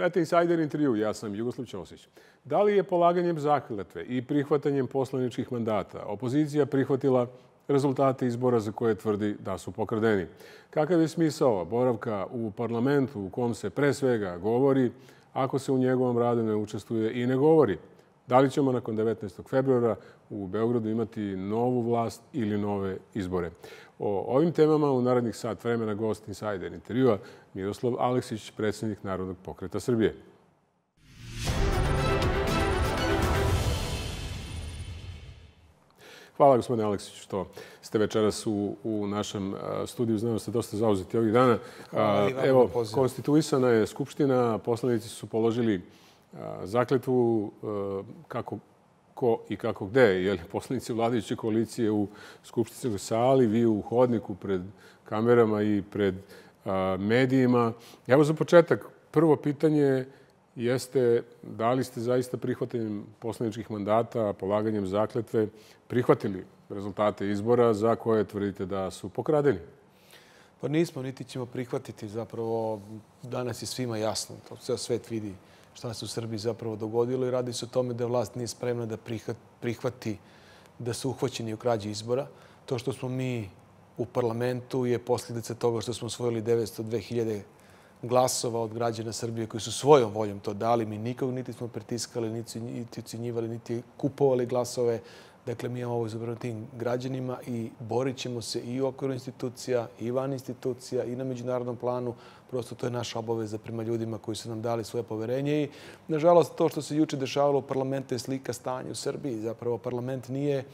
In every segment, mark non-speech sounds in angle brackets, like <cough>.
Gledajte Insider intervju, ja sam Jugoslav Ćosić. Da li je polaganjem zakletve i prihvatanjem poslaničkih mandata opozicija prihvatila rezultate izbora za koje tvrdi da su pokradeni? Kakav je smisao boravka u parlamentu u kom se pre svega govori ako se u njegovom radu ne učestvuje i ne govori? Da li ćemo nakon 19. februara u Beogradu imati novu vlast ili nove izbore? O ovim temama u narednih sat vremena gost Insider intervjua Miroslav Aleksić, predsednik Narodnog pokreta Srbije. Hvala gospodine Aleksić što ste večeras u, u našem studiju. Znam da ste dosta zauzeti ovih dana. Evo, konstituisana je Skupština, poslanici su položili zakletvu kako ko i kako gde, jer <laughs> poslanici vladajuće koalicije u Skupštinskoj sali, vi u hodniku pred kamerama i pred medijima. Evo za početak, prvo pitanje jeste da li ste zaista prihvatanjem poslaničkih mandata, polaganjem zakletve, prihvatili rezultate izbora za koje tvrdite da su pokradeni? Pa nismo, niti ćemo prihvatiti. Zapravo, danas je svima jasno. To ceo svet vidi šta se u Srbiji zapravo dogodilo i radi se o tome da vlast nije spremna da prihvati da su uhvaćeni u krađi izbora. To što smo mi u parlamentu je posljedica toga što smo osvojili 902.000 glasova od građana Srbije koji su svojom voljom to dali. Mi nikog niti smo pritiskali, niti ucinjivali, niti kupovali glasove. Dakle, mi imamo ovo izabrano tim građanima i borit ćemo se i u okviru institucija, i van institucija, i na međunarodnom planu. Prosto to je naša obaveza prema ljudima koji su nam dali svoje poverenje. I, nažalost, to što se juče dešavalo u parlamentu je slika stanja u Srbiji. Zapravo, parlament nije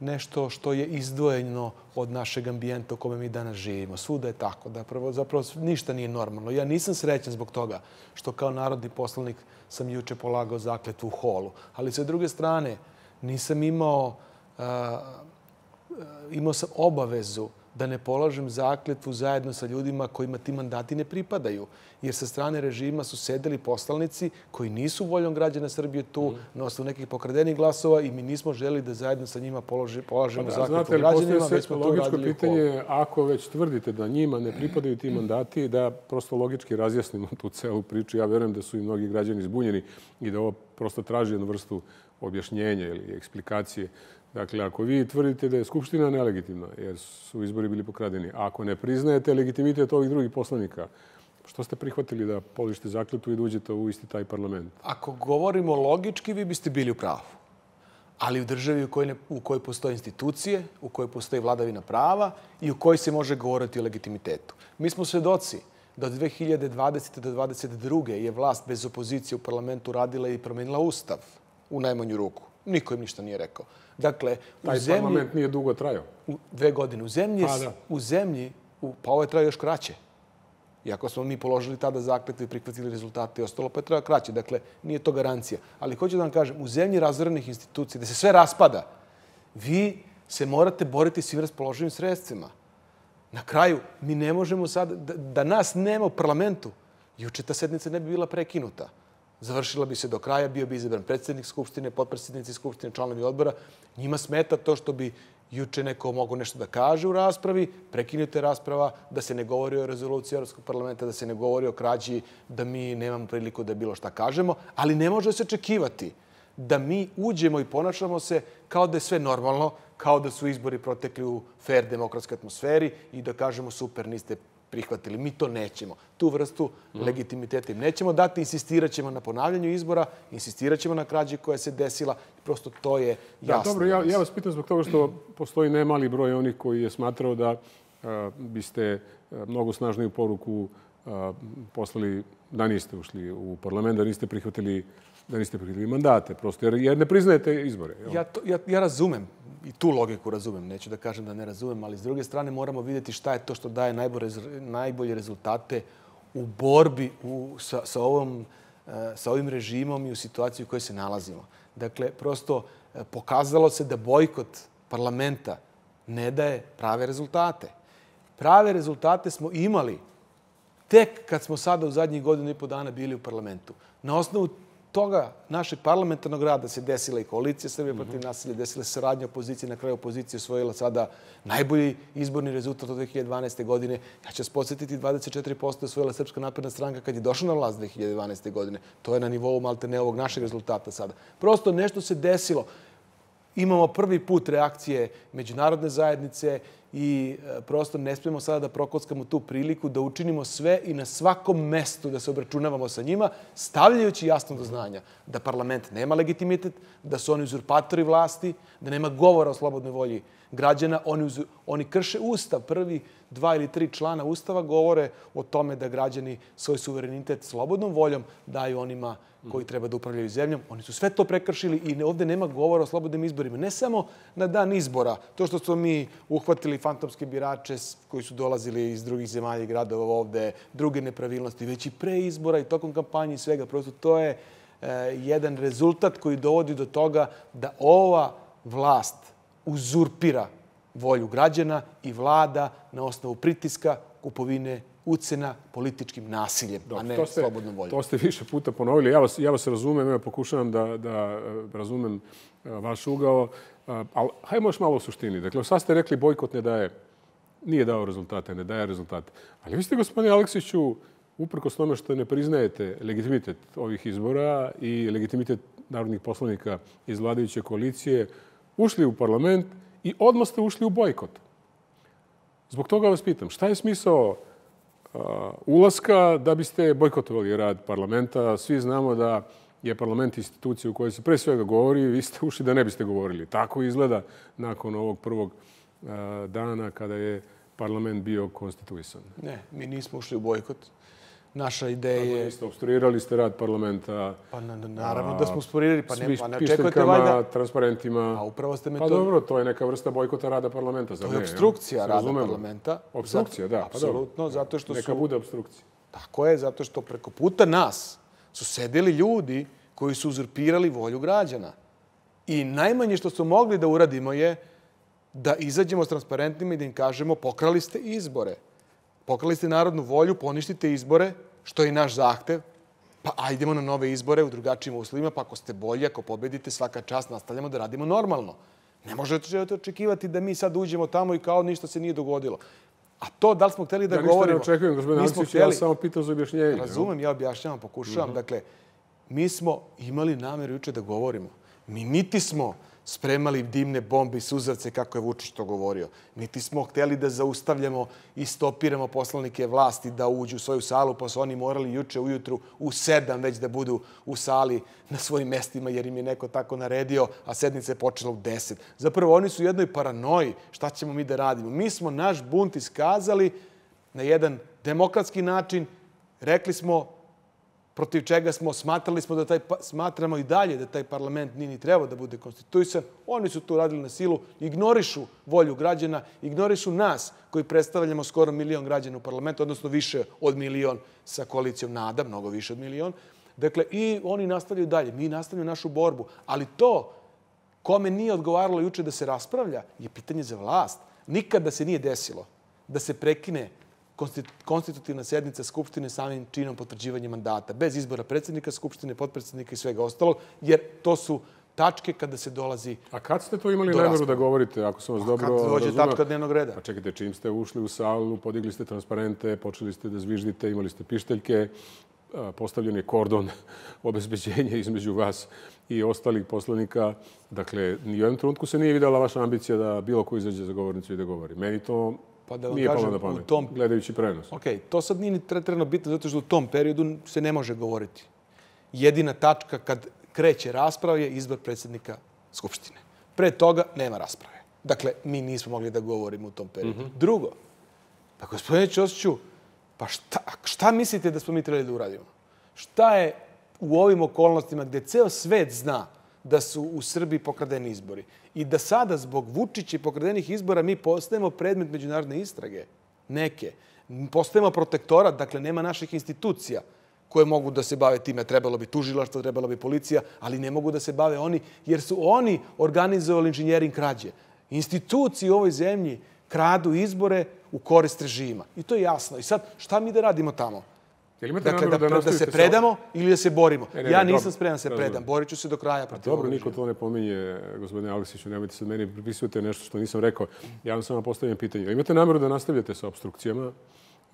nešto što je izdvojeno od našeg ambijenta u kome mi danas živimo. Svuda je tako. Da prvo, zapravo ništa nije normalno. Ja nisam srećan zbog toga što kao narodni poslanik sam juče polagao zakletvu u holu. Ali sa druge strane, nisam imao, uh, imao sam obavezu da ne polažem zakletvu zajedno sa ljudima kojima ti mandati ne pripadaju. Jer sa strane režima su sedeli poslanici koji nisu voljom građana Srbije tu mm. na osnovu nekih pokradenih glasova i mi nismo želi da zajedno sa njima položi, polažemo pa da, zakletvu građanima. Već smo logičko pitanje, ako već tvrdite da njima ne pripadaju ti mandati, da prosto logički razjasnimo tu celu priču. Ja verujem da su i mnogi građani zbunjeni i da ovo prosto traži jednu vrstu objašnjenja ili eksplikacije. Dakle, ako vi tvrdite da je Skupština nelegitimna, jer su izbori bili pokradeni, a ako ne priznajete legitimitet ovih drugih poslanika, što ste prihvatili da polište zakljutu i da uđete u isti taj parlament? Ako govorimo logički, vi biste bili u pravu. Ali u državi u kojoj, ne, u kojoj postoje institucije, u kojoj postoji vladavina prava i u kojoj se može govoriti o legitimitetu. Mi smo svedoci da od 2020. do 2022. je vlast bez opozicije u parlamentu radila i promenila ustav u najmanju ruku. Niko im ništa nije rekao. Dakle, Taj u zemlji... parlament nije dugo trajao. U dve godine. U zemlji, pa, da. u zemlji u, pa ovo je trajao još kraće. Iako smo mi položili tada zakletve i prihvatili rezultate i ostalo, pa je trajao kraće. Dakle, nije to garancija. Ali hoću da vam kažem, u zemlji razvorenih institucija, gde se sve raspada, vi se morate boriti svim raspoloživim sredstvima. Na kraju, mi ne možemo sad, da, da nas nema u parlamentu, juče ta sednica ne bi bila prekinuta završila bi se do kraja, bio bi izabran predsednik Skupštine, potpredsednici Skupštine, članovi odbora. Njima smeta to što bi juče neko mogo nešto da kaže u raspravi, prekinute rasprava, da se ne govori o rezoluciji Europskog parlamenta, da se ne govori o krađi, da mi nemamo priliku da bilo šta kažemo, ali ne može se očekivati da mi uđemo i ponašamo se kao da je sve normalno, kao da su izbori protekli u fair demokratskoj atmosferi i da kažemo super, niste prihvatili. Mi to nećemo. Tu vrstu mm. legitimiteta im nećemo dati. Insistirat ćemo na ponavljanju izbora, insistirat ćemo na krađi koja se desila. Prosto to je da, jasno. Da, dobro, ja, ja vas pitam zbog toga što postoji nemali broj onih koji je smatrao da a, biste a, mnogo snažniju poruku a, poslali da niste ušli u parlament, da niste prihvatili da niste prihvatili mandate, prosto jer, jer ne priznajete izbore. Ja, to, ja, ja razumem i tu logiku razumem. Neću da kažem da ne razumem, ali s druge strane moramo videti šta je to što daje najbolje, najbolje rezultate u borbi u, sa, sa, ovom, e, sa ovim režimom i u situaciji u kojoj se nalazimo. Dakle, prosto e, pokazalo se da bojkot parlamenta ne daje prave rezultate. Prave rezultate smo imali tek kad smo sada u zadnjih godinu i po dana bili u parlamentu. Na osnovu toga našeg parlamentarnog rada se desila i koalicija Srbije protiv mhm. nasilja, desila se saradnja opozicije, na kraju opozicija osvojila sada najbolji izborni rezultat od 2012. godine. Ja ću vas podsjetiti, 24% osvojila Srpska napredna stranka kad je došla na vlast 2012. godine. To je na nivou malte ne ovog našeg rezultata sada. Prosto nešto se desilo imamo prvi put reakcije međunarodne zajednice i e, prosto ne smemo sada da prokockamo tu priliku da učinimo sve i na svakom mestu da se obračunavamo sa njima, stavljajući jasno do znanja da parlament nema legitimitet, da su oni uzurpatori vlasti, da nema govora o slobodnoj volji građana. Oni, oni krše ustav. Prvi dva ili tri člana ustava govore o tome da građani svoj suverenitet slobodnom voljom daju onima koji treba da upravljaju zemljom. Oni su sve to prekršili i ovde nema govora o slobodnim izborima. Ne samo na dan izbora, to što smo mi uhvatili fantomske birače koji su dolazili iz drugih zemalja i gradova ovde, druge nepravilnosti, već i pre izbora i tokom kampanje i svega. Prosto to je e, jedan rezultat koji dovodi do toga da ova vlast uzurpira volju građana i vlada na osnovu pritiska, kupovine ucena političkim nasiljem, Dobro, a ne ste, slobodnom voljom. To ste više puta ponovili. Ja vas, ja vas razumem, ja pokušavam da, da e, razumem e, vaš ugao, e, ali hajmo još malo u suštini. Dakle, sad ste rekli bojkot ne daje, nije dao rezultate, ne daje rezultate. Ali vi ste, gospodine Aleksiću, uprkos tome što ne priznajete legitimitet ovih izbora i legitimitet narodnih poslanika iz vladajuće koalicije, ušli u parlament i odmah ste ušli u bojkot. Zbog toga vas pitam, šta je smisao ulaska da biste bojkotovali rad parlamenta. Svi znamo da je parlament institucija u kojoj se pre svega govori, vi ste ušli da ne biste govorili. Tako izgleda nakon ovog prvog dana kada je parlament bio konstituisan. Ne, mi nismo ušli u bojkot naša ideja je... Niste obstruirali ste rad parlamenta. Pa na, naravno da smo obstruirali, pa ne, pa ne očekujete valjda... transparentima. A upravo ste me pa to... Pa dobro, to je neka vrsta bojkota rada parlamenta. To je obstrukcija rada razumemo. parlamenta. Obstrukcija, da. Pa Apsolutno, pa zato što neka su... Neka bude obstrukcija. Tako je, zato što preko puta nas su sedeli ljudi koji su uzurpirali volju građana. I najmanje što su mogli da uradimo je da izađemo s transparentnima i da im kažemo pokrali ste izbore pokrali ste narodnu volju, poništite izbore, što je i naš zahtev, pa ajdemo na nove izbore u drugačijim uslovima, pa ako ste bolji, ako pobedite, svaka čast, nastavljamo da radimo normalno. Ne možete očekivati da mi sad uđemo tamo i kao ništa se nije dogodilo. A to da li smo hteli da ja govorimo... Ja ništa ne očekujem, gospodin Ansić, ja samo pitam za objašnjenje. Razumem, ja objašnjavam, pokušavam. Uh mhm. -huh. Dakle, mi smo imali nameru juče da govorimo. Mi niti smo spremali dimne bombe i suzavce, kako je Vučić to govorio. Niti smo hteli da zaustavljamo i stopiramo poslanike vlasti da uđu u svoju salu, pa su oni morali juče ujutru u sedam već da budu u sali na svojim mestima, jer im je neko tako naredio, a sednica je počela u deset. Zapravo, oni su u jednoj paranoji. Šta ćemo mi da radimo? Mi smo naš bunt iskazali na jedan demokratski način. Rekli smo protiv čega smo smatrali smo da taj, pa, smatramo i dalje da taj parlament nije ni trebao da bude konstituisan. Oni su to radili na silu, ignorišu volju građana, ignorišu nas koji predstavljamo skoro milion građana u parlamentu, odnosno više od milion sa koalicijom NADA, mnogo više od milion. Dakle, i oni nastavljaju dalje. Mi nastavljamo našu borbu. Ali to, kome nije odgovaralo juče da se raspravlja, je pitanje za vlast. Nikada se nije desilo da se prekine konstitutivna sednica Skupštine samim činom potvrđivanja mandata, bez izbora predsednika Skupštine, potpredsednika i svega ostalog, jer to su tačke kada se dolazi A kad ste to imali nameru da govorite, ako sam vas dobro razumio? Kad dođe tačka dnevnog reda. Pa čekajte, čim ste ušli u salu, podigli ste transparente, počeli ste da zviždite, imali ste pišteljke, postavljen je kordon <laughs> obezbeđenja između vas i ostalih poslanika. Dakle, ni u jednom trenutku se nije videla vaša ambicija da bilo ko izađe za govornicu i da govori. Meni to Pa da vam Nije kažem, pamet, u tom... gledajući prenos. Ok, to sad nije ni tretirano bitno, zato što u tom periodu se ne može govoriti. Jedina tačka kad kreće rasprava je izbor predsednika Skupštine. Pre toga nema rasprave. Dakle, mi nismo mogli da govorimo u tom periodu. Mm -hmm. Drugo, pa gospodine Ćosiću, pa šta, šta mislite da smo mi trebali da uradimo? Šta je u ovim okolnostima gde ceo svet zna da su u Srbiji pokradeni izbori i da sada zbog Vučića i pokradenih izbora mi postajemo predmet međunarodne istrage, neke. Postajemo protektorat, dakle nema naših institucija koje mogu da se bave time. Trebalo bi tužilaštvo, trebalo bi policija, ali ne mogu da se bave oni, jer su oni organizovali inženjering krađe. Institucije u ovoj zemlji kradu izbore u korist režima. I to je jasno. I sad, šta mi da radimo tamo? Dakle, da, da, da se predamo ili da se borimo. Ne, ne, ja nisam dobro, spreman da se predam. Borit ću se do kraja. Pa dobro, niko to ne pominje, gospodine Aleksiću. Nemojte sad meni pripisujete nešto što nisam rekao. Ja vam samo postavljam pitanje. Imate nameru da nastavljate sa obstrukcijama?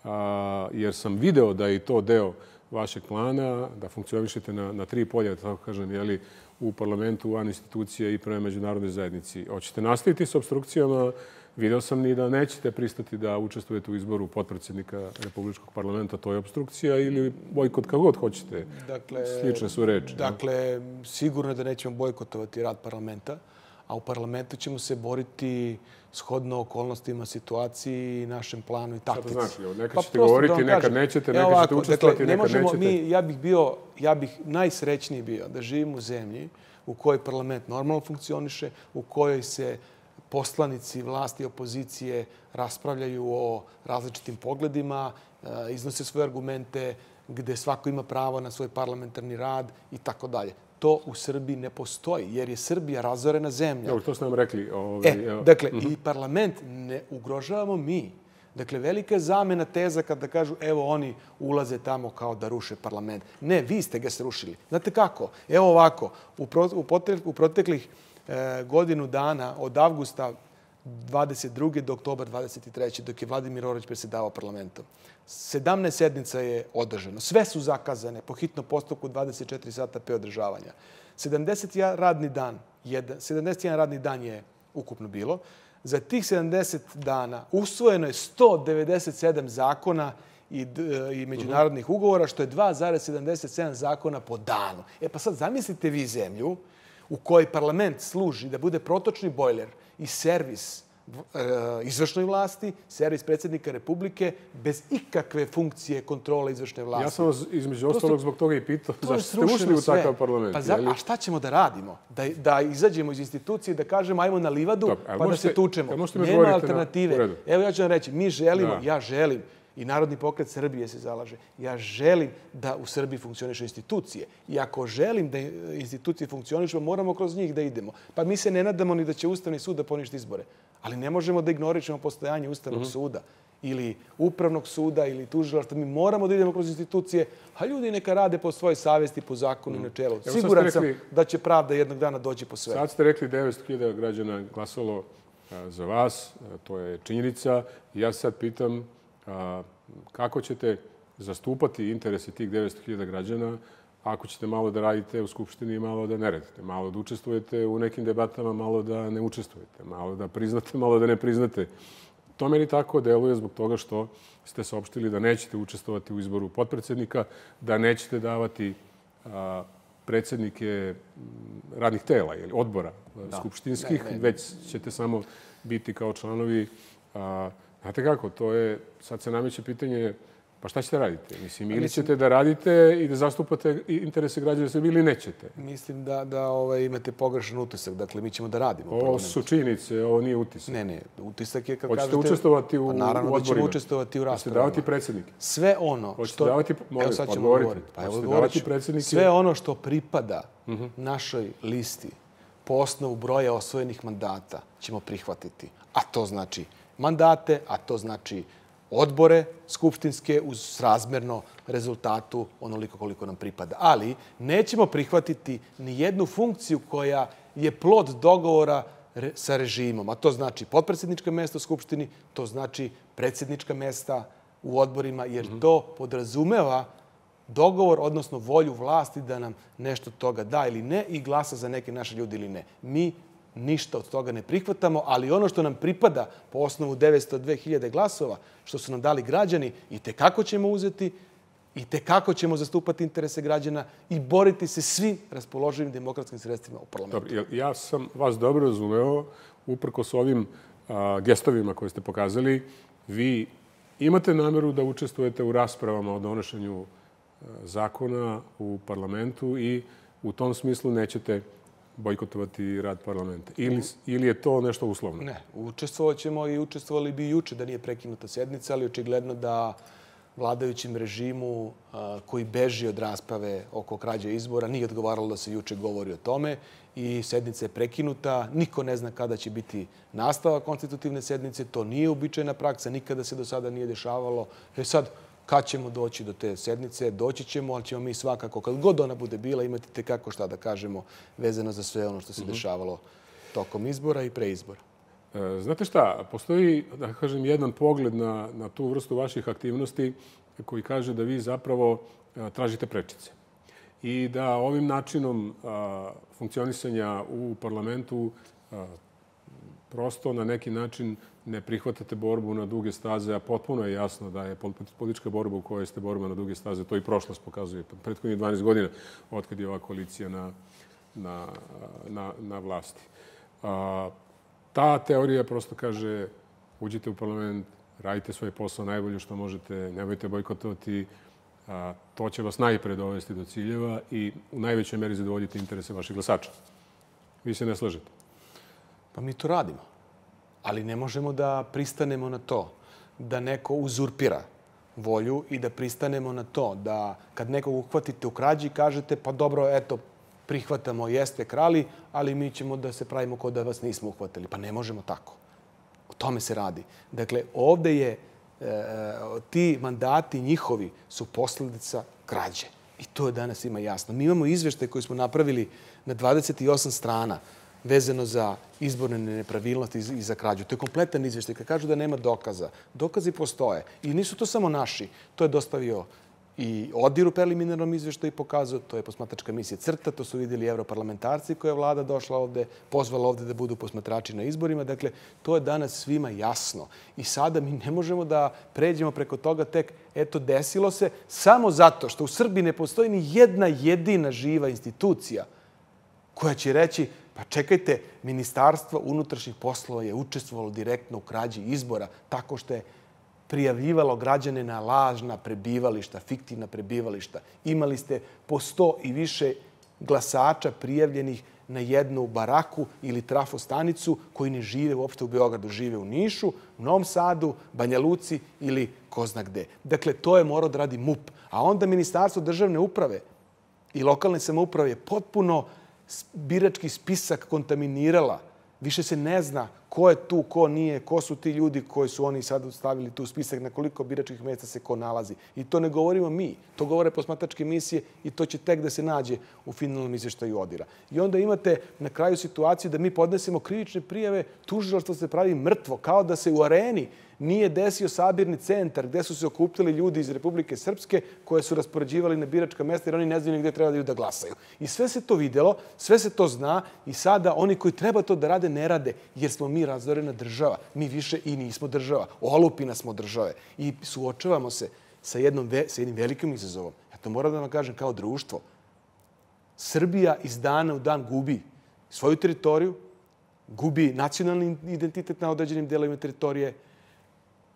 A, jer sam video da je to deo vašeg plana, da funkcionišete na, na tri polja, da tako kažem, jeli, u parlamentu, van institucije i prema međunarodnoj zajednici. Hoćete nastaviti sa obstrukcijama? Video sam ni da nećete pristati da učestvujete u izboru potpredsjednika Republičkog parlamenta. To je obstrukcija ili bojkot kako god hoćete. Dakle, Slične su reči. Dakle, sigurno je da nećemo bojkotovati rad parlamenta, a u parlamentu ćemo se boriti shodno okolnostima, situaciji našem planu i taktici. Šta to znači? Nekad pa ćete govoriti, da nekad nećete, nekad ovako, ćete učestvovati, dakle, ne nekad nećete. Mi, ja bih bio, ja bih najsrećniji bio da živim u zemlji u kojoj parlament normalno funkcioniše, u kojoj se poslanici vlasti i opozicije raspravljaju o različitim pogledima, e, iznose svoje argumente, gde svako ima pravo na svoj parlamentarni rad i tako dalje. To u Srbiji ne postoji, jer je Srbija razorena zemlja. Dobro, to ste nam rekli. Ovaj, e, dakle, uh -huh. i parlament ne ugrožavamo mi. Dakle, velika je zamena teza kada kažu evo oni ulaze tamo kao da ruše parlament. Ne, vi ste ga srušili. Znate kako? Evo ovako, u, pro, u, u proteklih godinu dana od avgusta 22. do oktobra 23. dok je Vladimir Orać presedavao parlamentom. 17 sednica je održano. Sve su zakazane po hitnom postupku 24 sata pe održavanja. 71 radni dan, 71 radni dan je ukupno bilo. Za tih 70 dana usvojeno je 197 zakona i, i međunarodnih ugovora, što je 2,77 zakona po danu. E pa sad zamislite vi zemlju u kojoj parlament služi da bude protočni bojler i servis e, izvršnoj vlasti, servis predsjednika Republike, bez ikakve funkcije kontrole izvršne vlasti. Ja sam vas između ostalog zbog toga i pitao zašto ste ušli u takav parlament. Pa za, a šta ćemo da radimo? Da, da izađemo iz institucije i da kažemo ajmo na livadu Dobre, pa možete, da se tučemo. Nema alternative. Na, Evo ja ću vam reći, mi želimo, da. ja želim i Narodni pokret Srbije se zalaže. Ja želim da u Srbiji funkcioniše institucije. I ako želim da institucije funkcionišu, moramo kroz njih da idemo. Pa mi se ne nadamo ni da će Ustavni sud da poništi izbore. Ali ne možemo da ignoričemo postojanje Ustavnog mhm. -huh. suda ili upravnog suda ili tužilaštva. Mi moramo da idemo kroz institucije, a ljudi neka rade po svojoj savesti, po zakonu i mm. načelu. Siguran sam da će pravda jednog dana doći po sve. Sad ste rekli 900.000 građana glasalo za vas, to je činjenica. Ja sad pitam kako ćete zastupati interese tih 900.000 građana ako ćete malo da radite u Skupštini malo da ne radite, malo da učestvujete u nekim debatama, malo da ne učestvujete, malo da priznate, <laughs> malo da ne priznate. To meni tako deluje zbog toga što ste saopštili da nećete učestvovati u izboru potpredsednika, da nećete davati a, predsednike radnih tela ili odbora da. skupštinskih, ne, ne. već ćete samo biti kao članovi a, Znate kako, to je, sad se nameće pitanje, pa šta ćete raditi? Mislim, ili mislim, ćete da radite i da zastupate interese građana Srbije ili nećete? Mislim da, da ovaj, imate pogrešan utisak. Dakle, mi ćemo da radimo. Ovo su činjenice, ovo nije utisak. Ne, ne, utisak je kad Hoćete kažete... Hoćete učestvovati u, pa, naravno u odborima? Naravno da ćemo učestvovati u raspravama. Hoćete davati predsednike? Sve ono Hoćete što... davati, molim, evo sad ćemo govoriti. Pa evo davati predsednike? Sve ono što pripada uh mhm. -huh. našoj listi po osnovu broja osvojenih mandata ćemo prihvatiti. A to znači mandate, a to znači odbore skupštinske uz srazmerno rezultatu onoliko koliko nam pripada. Ali nećemo prihvatiti ni jednu funkciju koja je plod dogovora sa režimom, a to znači potpredsjednička mesta u Skupštini, to znači predsjednička mesta u odborima, jer to podrazumeva dogovor, odnosno volju vlasti da nam nešto toga da ili ne i glasa za neke naše ljudi ili ne. Mi ništa od toga ne prihvatamo, ali ono što nam pripada po osnovu 902.000 glasova, što su nam dali građani, i te kako ćemo uzeti, i te kako ćemo zastupati interese građana i boriti se svim raspoloživim demokratskim sredstvima u parlamentu. Dobro, ja sam vas dobro razumeo, s ovim a, gestovima koje ste pokazali, vi imate nameru da učestvujete u raspravama o donošenju zakona u parlamentu i u tom smislu nećete bojkotovati rad parlamenta? Ili, ili je to nešto uslovno? Ne, učestvovat ćemo i učestvovali bi juče da nije prekinuta sednica, ali očigledno da vladajućim režimu koji beži od rasprave oko krađe izbora nije odgovaralo da se juče govori o tome i sednica je prekinuta. Niko ne zna kada će biti nastava konstitutivne sednice. To nije uobičajena praksa, nikada se do sada nije dešavalo. E sad, Kad ćemo doći do te sednice? Doći ćemo, ali ćemo mi svakako, kad god ona bude bila, imati te kako šta da kažemo vezano za sve ono što se mm -hmm. dešavalo tokom izbora i pre izbora. E, znate šta, postoji, da kažem, jedan pogled na, na tu vrstu vaših aktivnosti koji kaže da vi zapravo a, tražite prečice i da ovim načinom a, funkcionisanja u parlamentu a, prosto na neki način ne prihvatate borbu na duge staze, a potpuno je jasno da je politička borba u kojoj ste borba na duge staze, to i prošlost pokazuje. Prethodnih 12 godina, otkad je ova koalicija na, na, na, na vlasti. A, ta teorija prosto kaže uđite u parlament, radite svoj posao najbolje što možete, nemojte bojkotovati, a, to će vas najpre dovesti do ciljeva i u najvećoj meri zadovoljiti interese vaših glasača. Vi se ne slažete? Pa mi to radimo. Ali ne možemo da pristanemo na to da neko uzurpira volju i da pristanemo na to da kad nekog uhvatite u krađi kažete pa dobro, eto, prihvatamo, jeste krali, ali mi ćemo da se pravimo kao da vas nismo uhvatili. Pa ne možemo tako. O tome se radi. Dakle, ovde je, e, ti mandati njihovi su posledica krađe. I to je danas ima jasno. Mi imamo izveštaj koji smo napravili na 28 strana vezano za izborne nepravilnosti i za krađu. To je kompletan izveštaj. Kad kažu da nema dokaza, dokazi postoje. I nisu to samo naši. To je dostavio i Odir u preliminarnom izveštaju pokazao, to je posmatračka misija CRTA, to su videli evroparlamentarci koje je vlada došla ovde, pozvala ovde da budu posmatrači na izborima. Dakle, to je danas svima jasno. I sada mi ne možemo da pređemo preko toga tek, eto, desilo se, samo zato što u Srbiji ne postoji ni jedna jedina živa institucija koja će reći Pa čekajte, Ministarstvo unutrašnjih poslova je učestvovalo direktno u krađi izbora tako što je prijavljivalo građane na lažna prebivališta, fiktivna prebivališta. Imali ste po sto i više glasača prijavljenih na jednu baraku ili trafostanicu koji ne žive uopšte u Beogradu, žive u Nišu, u Novom Sadu, Banja Luci ili ko zna gde. Dakle, to je morao da radi MUP. A onda Ministarstvo državne uprave i lokalne samouprave je potpuno birački spisak kontaminirala. Više se ne zna ko je tu, ko nije, ko su ti ljudi koji su oni sad stavili tu spisak, na koliko biračkih mesta se ko nalazi. I to ne govorimo mi, to govore posmatačke misije i to će tek da se nađe u finalnom izveštaju odira. I onda imate na kraju situaciju da mi podnesemo krivične prijave, tužilaštvo se pravi mrtvo, kao da se u areni nije desio sabirni centar gde su se okupili ljudi iz Republike Srpske koje su raspoređivali na biračka mesta jer oni ne znaju gde treba da, da glasaju. I sve se to videlo, sve se to zna i sada oni koji treba to da rade ne rade jer smo mi razorena država. Mi više i nismo država. Olupina smo države. I suočavamo se sa, jednom, sa jednim velikim izazovom. Ja to moram da vam kažem kao društvo. Srbija iz dana u dan gubi svoju teritoriju, gubi nacionalni identitet na određenim delovima teritorije,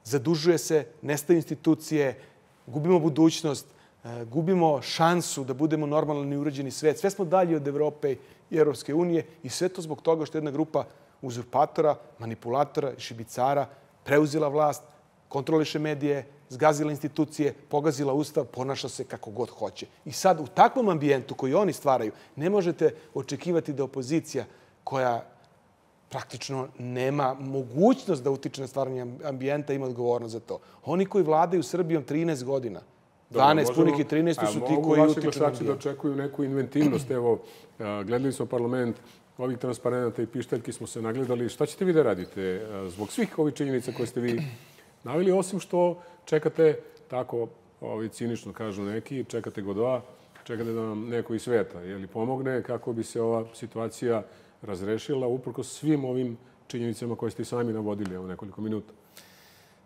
zadužuje se, nestaju institucije, gubimo budućnost, e, gubimo šansu da budemo normalni i uređeni svet. Sve smo dalje od Evrope i Europske unije i sve to zbog toga što jedna grupa uzurpatora, manipulatora i šibicara preuzela vlast, kontroliše medije, zgazila institucije, pogazila ustav, ponaša se kako god hoće. I sad u takvom ambijentu koji oni stvaraju ne možete očekivati da opozicija koja praktično nema mogućnost da utiče na stvaranje ambijenta ima odgovornost za to. Oni koji vladaju Srbijom 13 godina, 12 punih i 13 su ti koji utiču na ambijent. da očekuju neku inventivnost. Evo, gledali smo parlament, ovih transparenta i pištaljki smo se nagledali. Šta ćete vi da radite zbog svih ovih činjenica koje ste vi navili, osim što čekate, tako ovi cinično kažu neki, čekate godova, čekate da vam neko iz sveta je li pomogne kako bi se ova situacija razrešila uprko svim ovim činjenicama koje ste sami navodili u nekoliko minuta?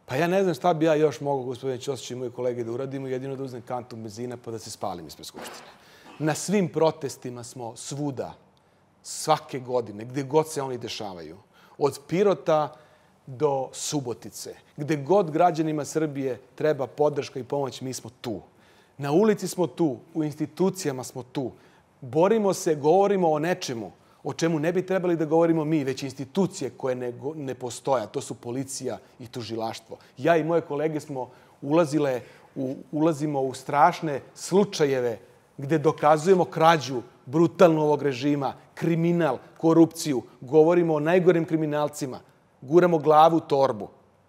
Pa ja ne znam šta bi ja još mogao, gospodine Ćosić i moji kolege, da uradimo, jedino da uzmem kantu benzina pa da se spalim ispred Skupštine. Na svim protestima smo svuda, svake godine, gde god se oni dešavaju. Od Pirota do Subotice. Gde god građanima Srbije treba podrška i pomoć, mi smo tu. Na ulici smo tu, u institucijama smo tu. Borimo se, govorimo o nečemu o čemu ne bi trebali da govorimo mi, već institucije koje ne, ne postoja. To su policija i tužilaštvo. Ja i moje kolege smo ulazile u, ulazimo u strašne slučajeve gde dokazujemo krađu brutalno ovog režima, kriminal, korupciju, govorimo o najgorim kriminalcima, guramo glavu u torbu.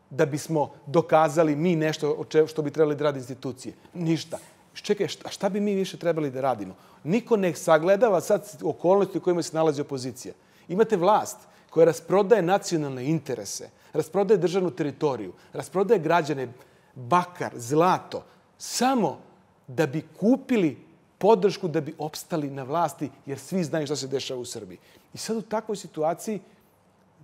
da bismo dokazali mi nešto što bi trebali da radi institucije? Ništa. Čekaj, šta, bi mi više trebali da radimo? Niko ne sagledava sad okolnosti u kojima se nalazi opozicija. Imate vlast koja rasprodaje nacionalne interese, rasprodaje državnu teritoriju, rasprodaje građane, bakar, zlato, samo da bi kupili podršku da bi opstali na vlasti, jer svi znaju šta se dešava u Srbiji. I sad u takvoj situaciji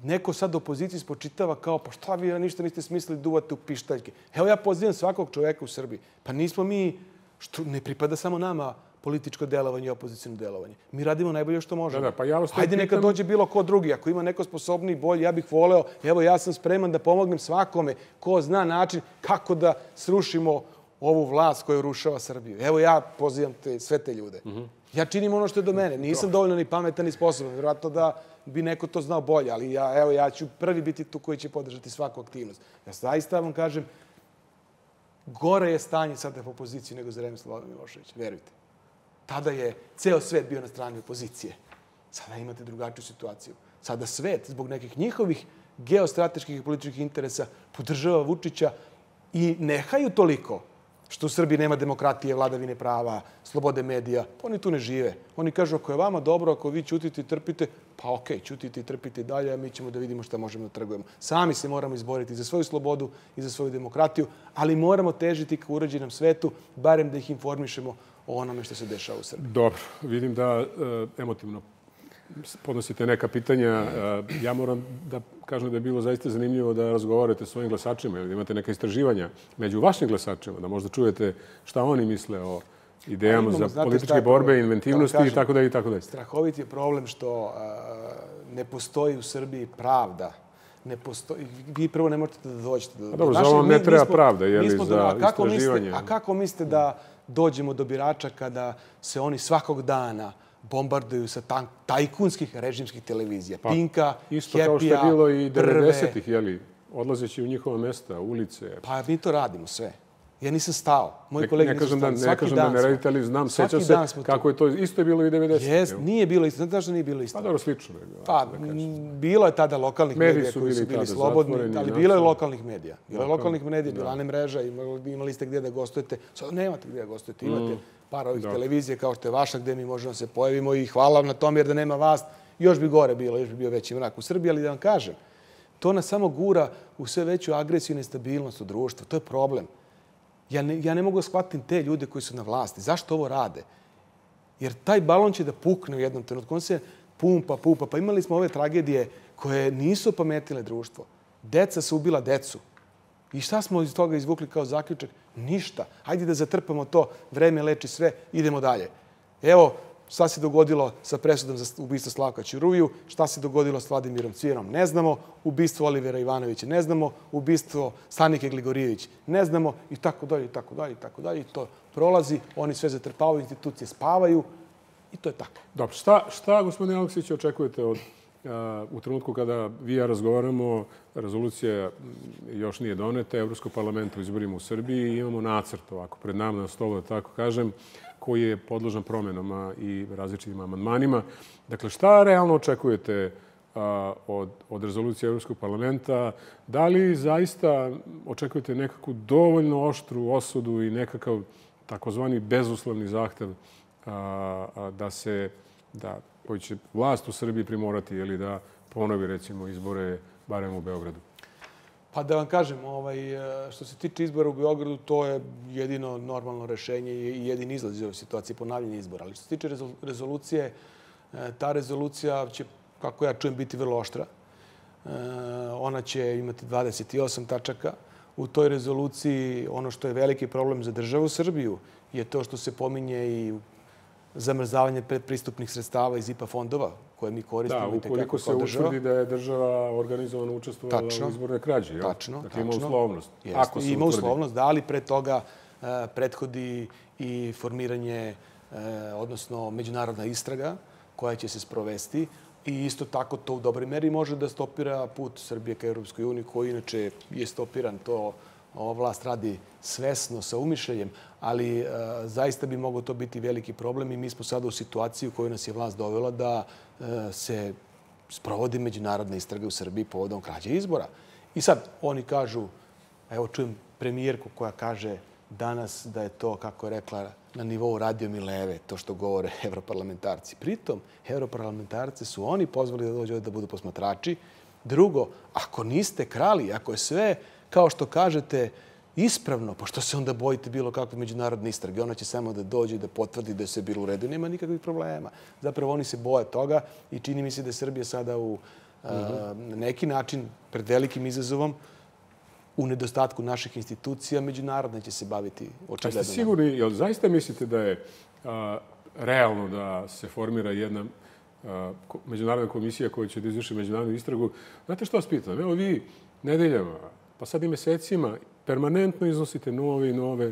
neko sad opoziciji spočitava kao pa šta vi ništa niste smislili duvate u pištaljke. Evo ja pozivam svakog čoveka u Srbiji. Pa nismo mi, što ne pripada samo nama političko delovanje i opozicijno delovanje. Mi radimo najbolje što možemo. Da, da, pa ja Hajde neka dođe bilo ko drugi. Ako ima neko sposobniji, bolji, ja bih voleo. Evo, ja sam spreman da pomognem svakome ko zna način kako da srušimo ovu vlast koja rušava Srbiju. Evo, ja pozivam te, sve te ljude. -huh. Ja činim ono što je do mene. Nisam dovoljno ni pametan ni sposoban. Vjerojatno da bi neko to znao bolje, ali ja, evo, ja ću prvi biti tu koji će podržati svaku aktivnost. Ja zaista vam kažem, gore je stanje sada po opoziciji nego za vreme Slobodan Miloševića, verujte. Tada je ceo svet bio na strani opozicije. Sada imate drugačiju situaciju. Sada svet, zbog nekih njihovih geostrateških i političkih interesa, podržava Vučića i nehaju toliko što u Srbiji nema demokratije, vladavine prava, slobode medija. Oni tu ne žive. Oni kažu, ako je vama dobro, ako vi ćutite i trpite, pa okej, okay, ćutite i trpite dalje, a mi ćemo da vidimo šta možemo da trgujemo. Sami se moramo izboriti za svoju slobodu i za svoju demokratiju, ali moramo težiti ka urađenom svetu, barem da ih informišemo o onome što se dešava u Srbiji. Dobro, vidim da e, emotivno podnosite neka pitanja. E, ja moram da kažem da je bilo zaista zanimljivo da razgovarate s svojim glasačima ili da imate neka istraživanja među vašim glasačima, da možda čujete šta oni misle o idejama imamo, za znate, političke borbe, inventivnosti da i tako da i tako da. Strahovit je problem što a, ne postoji u Srbiji pravda ne postoji. Vi prvo ne možete da dođete do... A dobro, za ovo ne treba pravda, je li, za istraživanje? Mislite, a kako mislite da dođemo do birača kada se oni svakog dana bombarduju sa tajkunskih režimskih televizija. Pa, Pinka, isto Happy-a, kao što je bilo i 90-ih, jeli, odlazeći u njihova mesta, ulice. Pa mi to radimo sve. Ja nisam stao. Moji kolege kažem da, ne kažem da ne radite, ali znam, sećam se kako je to. Isto je bilo i 90. Jes, nije bilo isto. Znate zašto nije bilo isto? Pa dobro, slično je bilo. Pa, da bilo je tada lokalnih medija koji su bili slobodni, ali bilo je lokalnih medija. Bilo je lokalnih medija, bila da. ne mreža, imali, ste gdje da gostujete. Sad nemate gdje da gostujete, imate mm. par ovih da. televizije kao što je vaša gdje mi možemo se pojavimo i hvala vam na tom jer da nema vas, još bi gore bilo, još bi bio veći mrak u Srbiji, ali da vam kažem, to nas samo gura u sve veću agresiju i nestabilnost u društvu. To je problem. Ja ne, ja ne mogu da shvatim te ljude koji su na vlasti. Zašto ovo rade? Jer taj balon će da pukne u jednom trenutku. On se pumpa, pumpa. Pa imali smo ove tragedije koje nisu pametile društvo. Deca su ubila decu. I šta smo iz toga izvukli kao zaključak? Ništa. Hajde da zatrpamo to. Vreme leči sve. Idemo dalje. Evo, Šta se dogodilo sa presudom za ubistvo Slavka Ćuruviju, šta se dogodilo s Vladimirom Cvijerom, ne znamo, ubistvo Olivera Ivanovića, ne znamo, ubistvo Stanike Gligorijević, ne znamo, i tako dalje, i tako dalje, i tako dalje. I to prolazi, oni sve zatrpavaju, institucije spavaju. I to je tako. Dobro, šta, šta gospodine Aleksić, očekujete od u trenutku kada vi ja razgovaramo, rezolucija još nije doneta, Evropsko parlamenta u u Srbiji i imamo nacrt ovako pred nama na stolu, da tako kažem, koji je podložan promenama i različitim amandmanima. Dakle, šta realno očekujete od, od rezolucije Evropskog parlamenta? Da li zaista očekujete nekakvu dovoljno oštru osudu i nekakav takozvani bezuslovni zahtev da se, da, koji će vlast u Srbiji primorati ili da ponovi recimo izbore barem u Beogradu? Pa da vam kažem, ovaj, e, što se tiče izbora u Beogradu, to je jedino normalno rešenje i jedini izlaz iz ove situacije, ponavljanje izbora. Ali što se tiče rezolucije, e, ta rezolucija će, kako ja čujem, biti vrlo oštra. E, ona će imati 28 tačaka. U toj rezoluciji ono što je veliki problem za državu Srbiju je to što se pominje i zamrzavanje predpristupnih sredstava iz IPA fondova koje mi koristimo. Da, ukoliko se utvrdi da je država organizovano učestvovala tačno, u izbornoj krađi. Jel? Tačno, dakle, ima uslovnost. Jeste, Ako se ima utvrdi. uslovnost, da li pre toga uh, prethodi i formiranje, uh, odnosno međunarodna istraga koja će se sprovesti i isto tako to u dobroj meri može da stopira put Srbije ka Europskoj uniji koji inače je stopiran to ova vlast radi svesno, sa umišljenjem, ali e, zaista bi moglo to biti veliki problem i mi smo sada u situaciji u kojoj nas je vlast dovela da se sprovodi međunarodna istraga u Srbiji povodom krađe izbora. I sad oni kažu, evo čujem premijerku koja kaže danas da je to, kako je rekla, na nivou radio Mileve, to što govore <laughs> evroparlamentarci. Pritom, evroparlamentarci su oni pozvali da dođu da budu posmatrači. Drugo, ako niste krali, ako je sve, kao što kažete, ispravno, pa što se onda bojite bilo kakve međunarodne istrage? Ona će samo da dođe i da potvrdi da je sve bilo u redu. Nema nikakvih problema. Zapravo oni se boje toga i čini mi se da je Srbija sada u na neki način pred velikim izazovom u nedostatku naših institucija, međunarodne će se baviti očigledno. A ste sigurni, jel zaista mislite da je a, realno da se formira jedna a, međunarodna komisija koja će da izvrši međunarodnu istragu? Znate što vas pitam? Evo vi nedeljama, pa sad i mesecima, permanentno iznosite nove i nove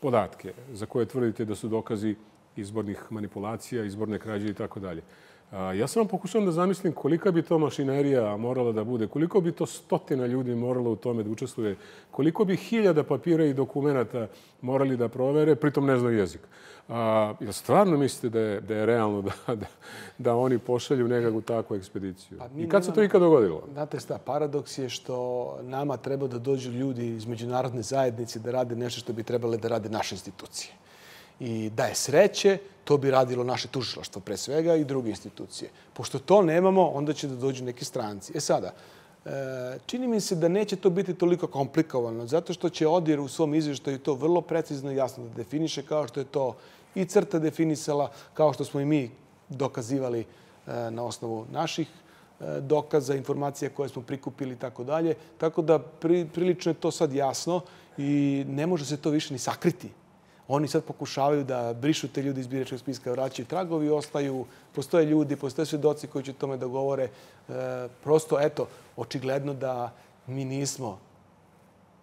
podatke za koje tvrdite da su dokazi izbornih manipulacija, izborne krađe i tako dalje. Ja sam vam pokušao da zamislim kolika bi to mašinerija morala da bude, koliko bi to stotina ljudi moralo u tome da učestvuje, koliko bi hiljada papira i dokumenta morali da provere, pritom ne znaju jezik. A, jel stvarno mislite da je, da je realno da, da, da oni pošalju nekakvu takvu ekspediciju? Pa I kad se to ikad dogodilo? Znate šta, paradoks je što nama treba da dođu ljudi iz međunarodne zajednice da rade nešto što bi trebale da rade naše institucije. I da je sreće, to bi radilo naše tužilaštvo pre svega i druge institucije. Pošto to nemamo, onda će da dođu neki stranci. E sada, e, čini mi se da neće to biti toliko komplikovano, zato što će Odir u svom izveštaju to vrlo precizno i jasno da definiše, kao što je to i crta definisala, kao što smo i mi dokazivali e, na osnovu naših e, dokaza, informacija koje smo prikupili i tako dalje. Tako da prilično je to sad jasno i ne može se to više ni sakriti. Oni sad pokušavaju da brišu te ljudi iz biračkog spiska, vraćaju tragovi, ostaju, postoje ljudi, postoje svedoci koji će tome da govore. E, prosto, eto, očigledno da mi nismo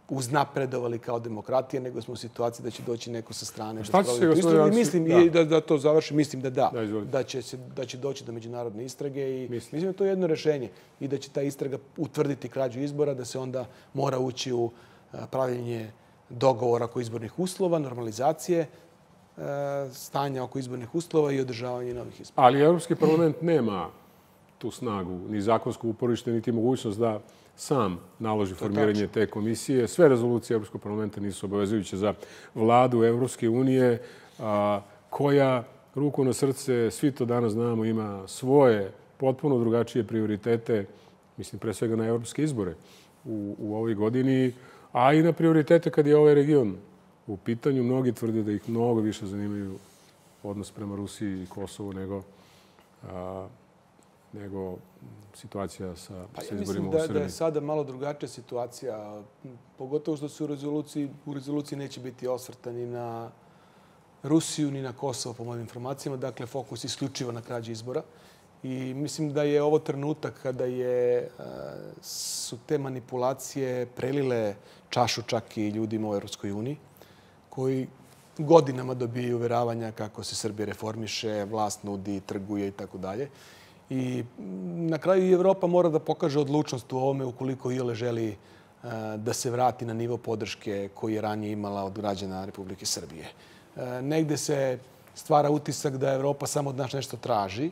uznapredovali kao demokratija, nego smo u situaciji da će doći neko sa strane. Šta će se, gospodin Mislim, da. i da, da to završi, mislim da da. Da, da, će se, da će doći do međunarodne istrage i mislim. mislim da to je jedno rešenje i da će ta istraga utvrditi krađu izbora, da se onda mora ući u praviljenje dogovora oko izbornih uslova, normalizacije stanja oko izbornih uslova i održavanje novih izbora. Ali Europski parlament nema tu snagu, ni zakonsko uporište, niti mogućnost da sam naloži formiranje te komisije. Sve rezolucije Europskog parlamenta nisu obavezujuće za vladu Evropske unije, koja, ruku na srce, svi to danas znamo, ima svoje potpuno drugačije prioritete, mislim pre svega na evropske izbore u, u ovoj godini a i na prioritete kad je ovaj region u pitanju. Mnogi tvrde da ih mnogo više zanimaju odnos prema Rusiji i Kosovu nego, a, nego situacija sa, pa, sa izborima u Srbiji. Pa ja mislim da, da je sada malo drugačija situacija, pogotovo što se u rezoluciji, u rezoluciji neće biti osvrtani na Rusiju ni na Kosovo, po mojim informacijama. Dakle, fokus isključivo na krađe izbora. I mislim da je ovo trenutak kada je, su te manipulacije prelile čašu čak i ljudima u Europskoj uniji, koji godinama dobijaju uveravanja kako se Srbija reformiše, vlast nudi, trguje i tako dalje. I na kraju i Evropa mora da pokaže odlučnost u ovome ukoliko Ile želi da se vrati na nivo podrške koji je ranije imala od građana Republike Srbije. Negde se stvara utisak da Evropa samo od nas nešto traži,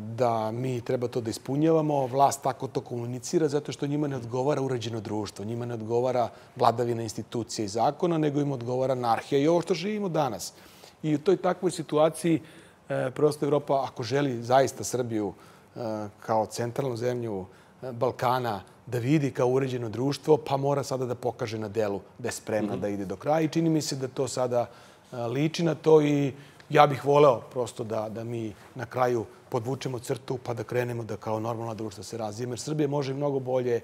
da mi treba to da ispunjavamo. Vlast tako to komunicira zato što njima ne odgovara uređeno društvo. Njima ne odgovara vladavina institucija i zakona, nego im odgovara anarhija i ovo što živimo danas. I u toj takvoj situaciji e, prosto Evropa, ako želi zaista Srbiju e, kao centralnu zemlju e, Balkana da vidi kao uređeno društvo, pa mora sada da pokaže na delu da je spremna mm -hmm. da ide do kraja. I čini mi se da to sada liči na to i ja bih voleo prosto da, da mi na kraju podvučemo crtu pa da krenemo da kao normalna društva se razvijemo. Jer Srbija može mnogo bolje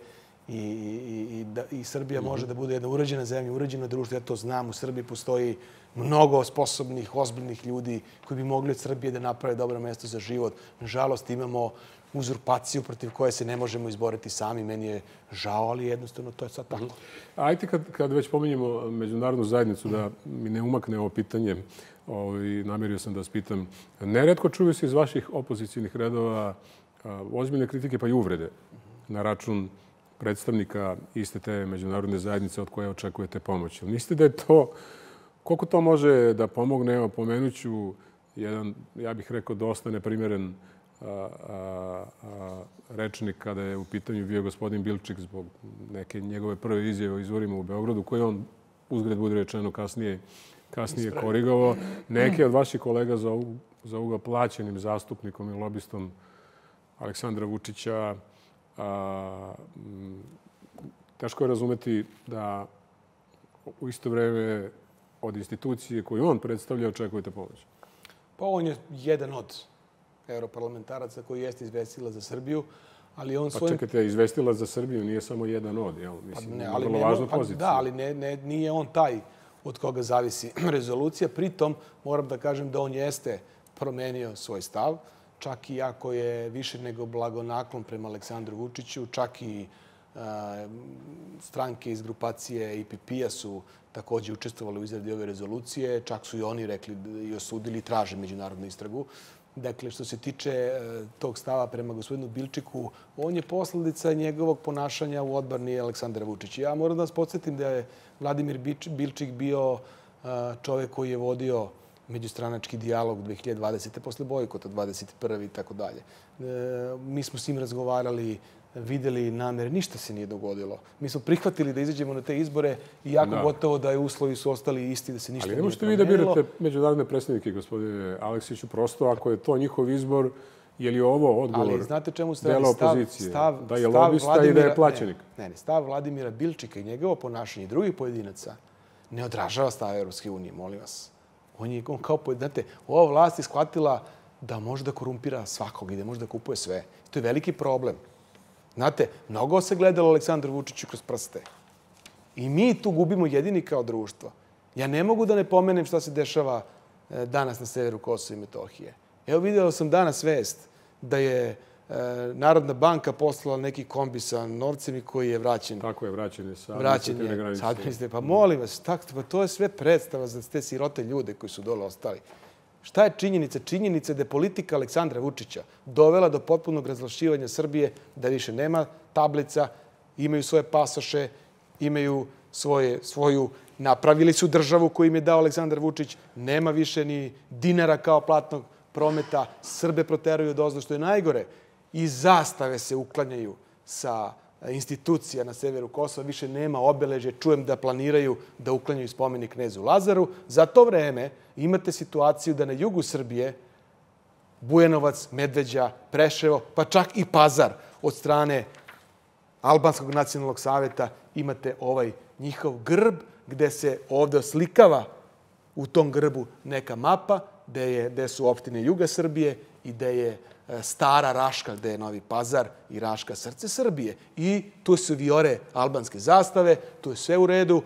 i, i, i, da, i Srbija može da bude jedna uređena zemlja, uređeno društvo. Ja to znam. U Srbiji postoji mnogo sposobnih, ozbiljnih ljudi koji bi mogli od Srbije da naprave dobro mesto za život. Nažalost, imamo uzurpaciju protiv koje se ne možemo izboriti sami. Meni je žao, ali jednostavno to je sad tako. Ajte kad, kad već pominjemo međunarodnu zajednicu, da mi ne umakne ovo pitanje ovaj, namerio sam da vas pitam. Neretko čuju se iz vaših opozicijnih redova ozbiljne kritike pa i uvrede na račun predstavnika iste te međunarodne zajednice od koje očekujete pomoć. Mislite da je to, koliko to može da pomogne? Evo, pomenuću jedan, ja bih rekao, dosta neprimjeren rečnik kada je u pitanju bio gospodin Bilčik zbog neke njegove prve izjave o izvorima u Beogradu, koje on uzgred bude rečeno kasnije, kasnije korigovao. Neki od vaših kolega za, za uga plaćenim zastupnikom i lobistom Aleksandra Vučića a, teško je razumeti da u isto vreme od institucije koju on predstavlja očekujete pomoć. Pa on je jedan od europarlamentaraca koji jeste izvestila za Srbiju, ali on pa svojim... Pa čekajte, izvestila za Srbiju nije samo jedan od, jel? Mislim, pa ne, ali vrlo važna pa, pozicija. Da, ali ne, ne, nije on taj od koga zavisi <clears throat> rezolucija. Pritom, moram da kažem da on jeste promenio svoj stav, čak i ako je više nego blagonaklon prema Aleksandru Vučiću, čak i stranke iz grupacije IPP-a su takođe učestvovali u izradi ove rezolucije. Čak su i oni rekli i osudili i traže međunarodnu istragu. Dakle, što se tiče e, tog stava prema gospodinu Bilčiku, on je posledica njegovog ponašanja u odbrani Aleksandra Vučića. Ja moram da vas podsjetim da je Vladimir Bilčik bio e, čovek koji je vodio međustranački dijalog 2020. posle bojkota 21. i tako dalje. E, mi smo s njim razgovarali videli namere. Ništa se nije dogodilo. Mi smo prihvatili da izađemo na te izbore i jako da. gotovo da je uslovi su ostali isti, da se ništa nije promenilo. Ali ne možete vi da birate međunarodne predstavnike, gospodine Aleksiću, prosto ako je to njihov izbor, je li ovo odgovor Ali znate čemu se dela stav? Stav, da je lobista Vladimira, i da je plaćenik? Ne, ne, stav Vladimira Bilčika i njegovo ponašanje i drugih pojedinaca ne odražava stav Evropske unije, molim vas. On je on kao, znate, ova vlast je shvatila da može da korumpira svakog i da može da kupuje sve. To je veliki problem. Znate, mnogo se gledalo Aleksandru Vučiću kroz prste. I mi tu gubimo jedini kao društvo. Ja ne mogu da ne pomenem šta se dešava e, danas na severu Kosova i Metohije. Evo videla sam danas vest da je e, Narodna banka poslala neki kombi sa novcem koji je vraćen. Tako je, vraćen je sa administrativne granice. Sa administrativne, pa molim vas, tak, pa to je sve predstava za te sirote ljude koji su dole ostali. Šta je činjenica? Činjenica je da je politika Aleksandra Vučića dovela do potpunog razlašivanja Srbije, da više nema tablica, imaju svoje pasoše, imaju svoje, svoju, napravili su državu koju im je dao Aleksandar Vučić, nema više ni dinara kao platnog prometa, Srbe proteruju od ozdo, što je najgore, i zastave se uklanjaju sa institucija na severu Kosova, više nema obeleže, čujem da planiraju da uklanjaju spomenik knezu Lazaru. Za to vreme imate situaciju da na jugu Srbije Bujanovac, Medveđa, Preševo, pa čak i Pazar od strane Albanskog nacionalnog saveta imate ovaj njihov grb gde se ovde oslikava u tom grbu neka mapa gde, je, gde su opštine Juga Srbije i gde je E, stara Raška, gde je Novi Pazar i Raška srce Srbije. I tu su viore albanske zastave, tu je sve u redu,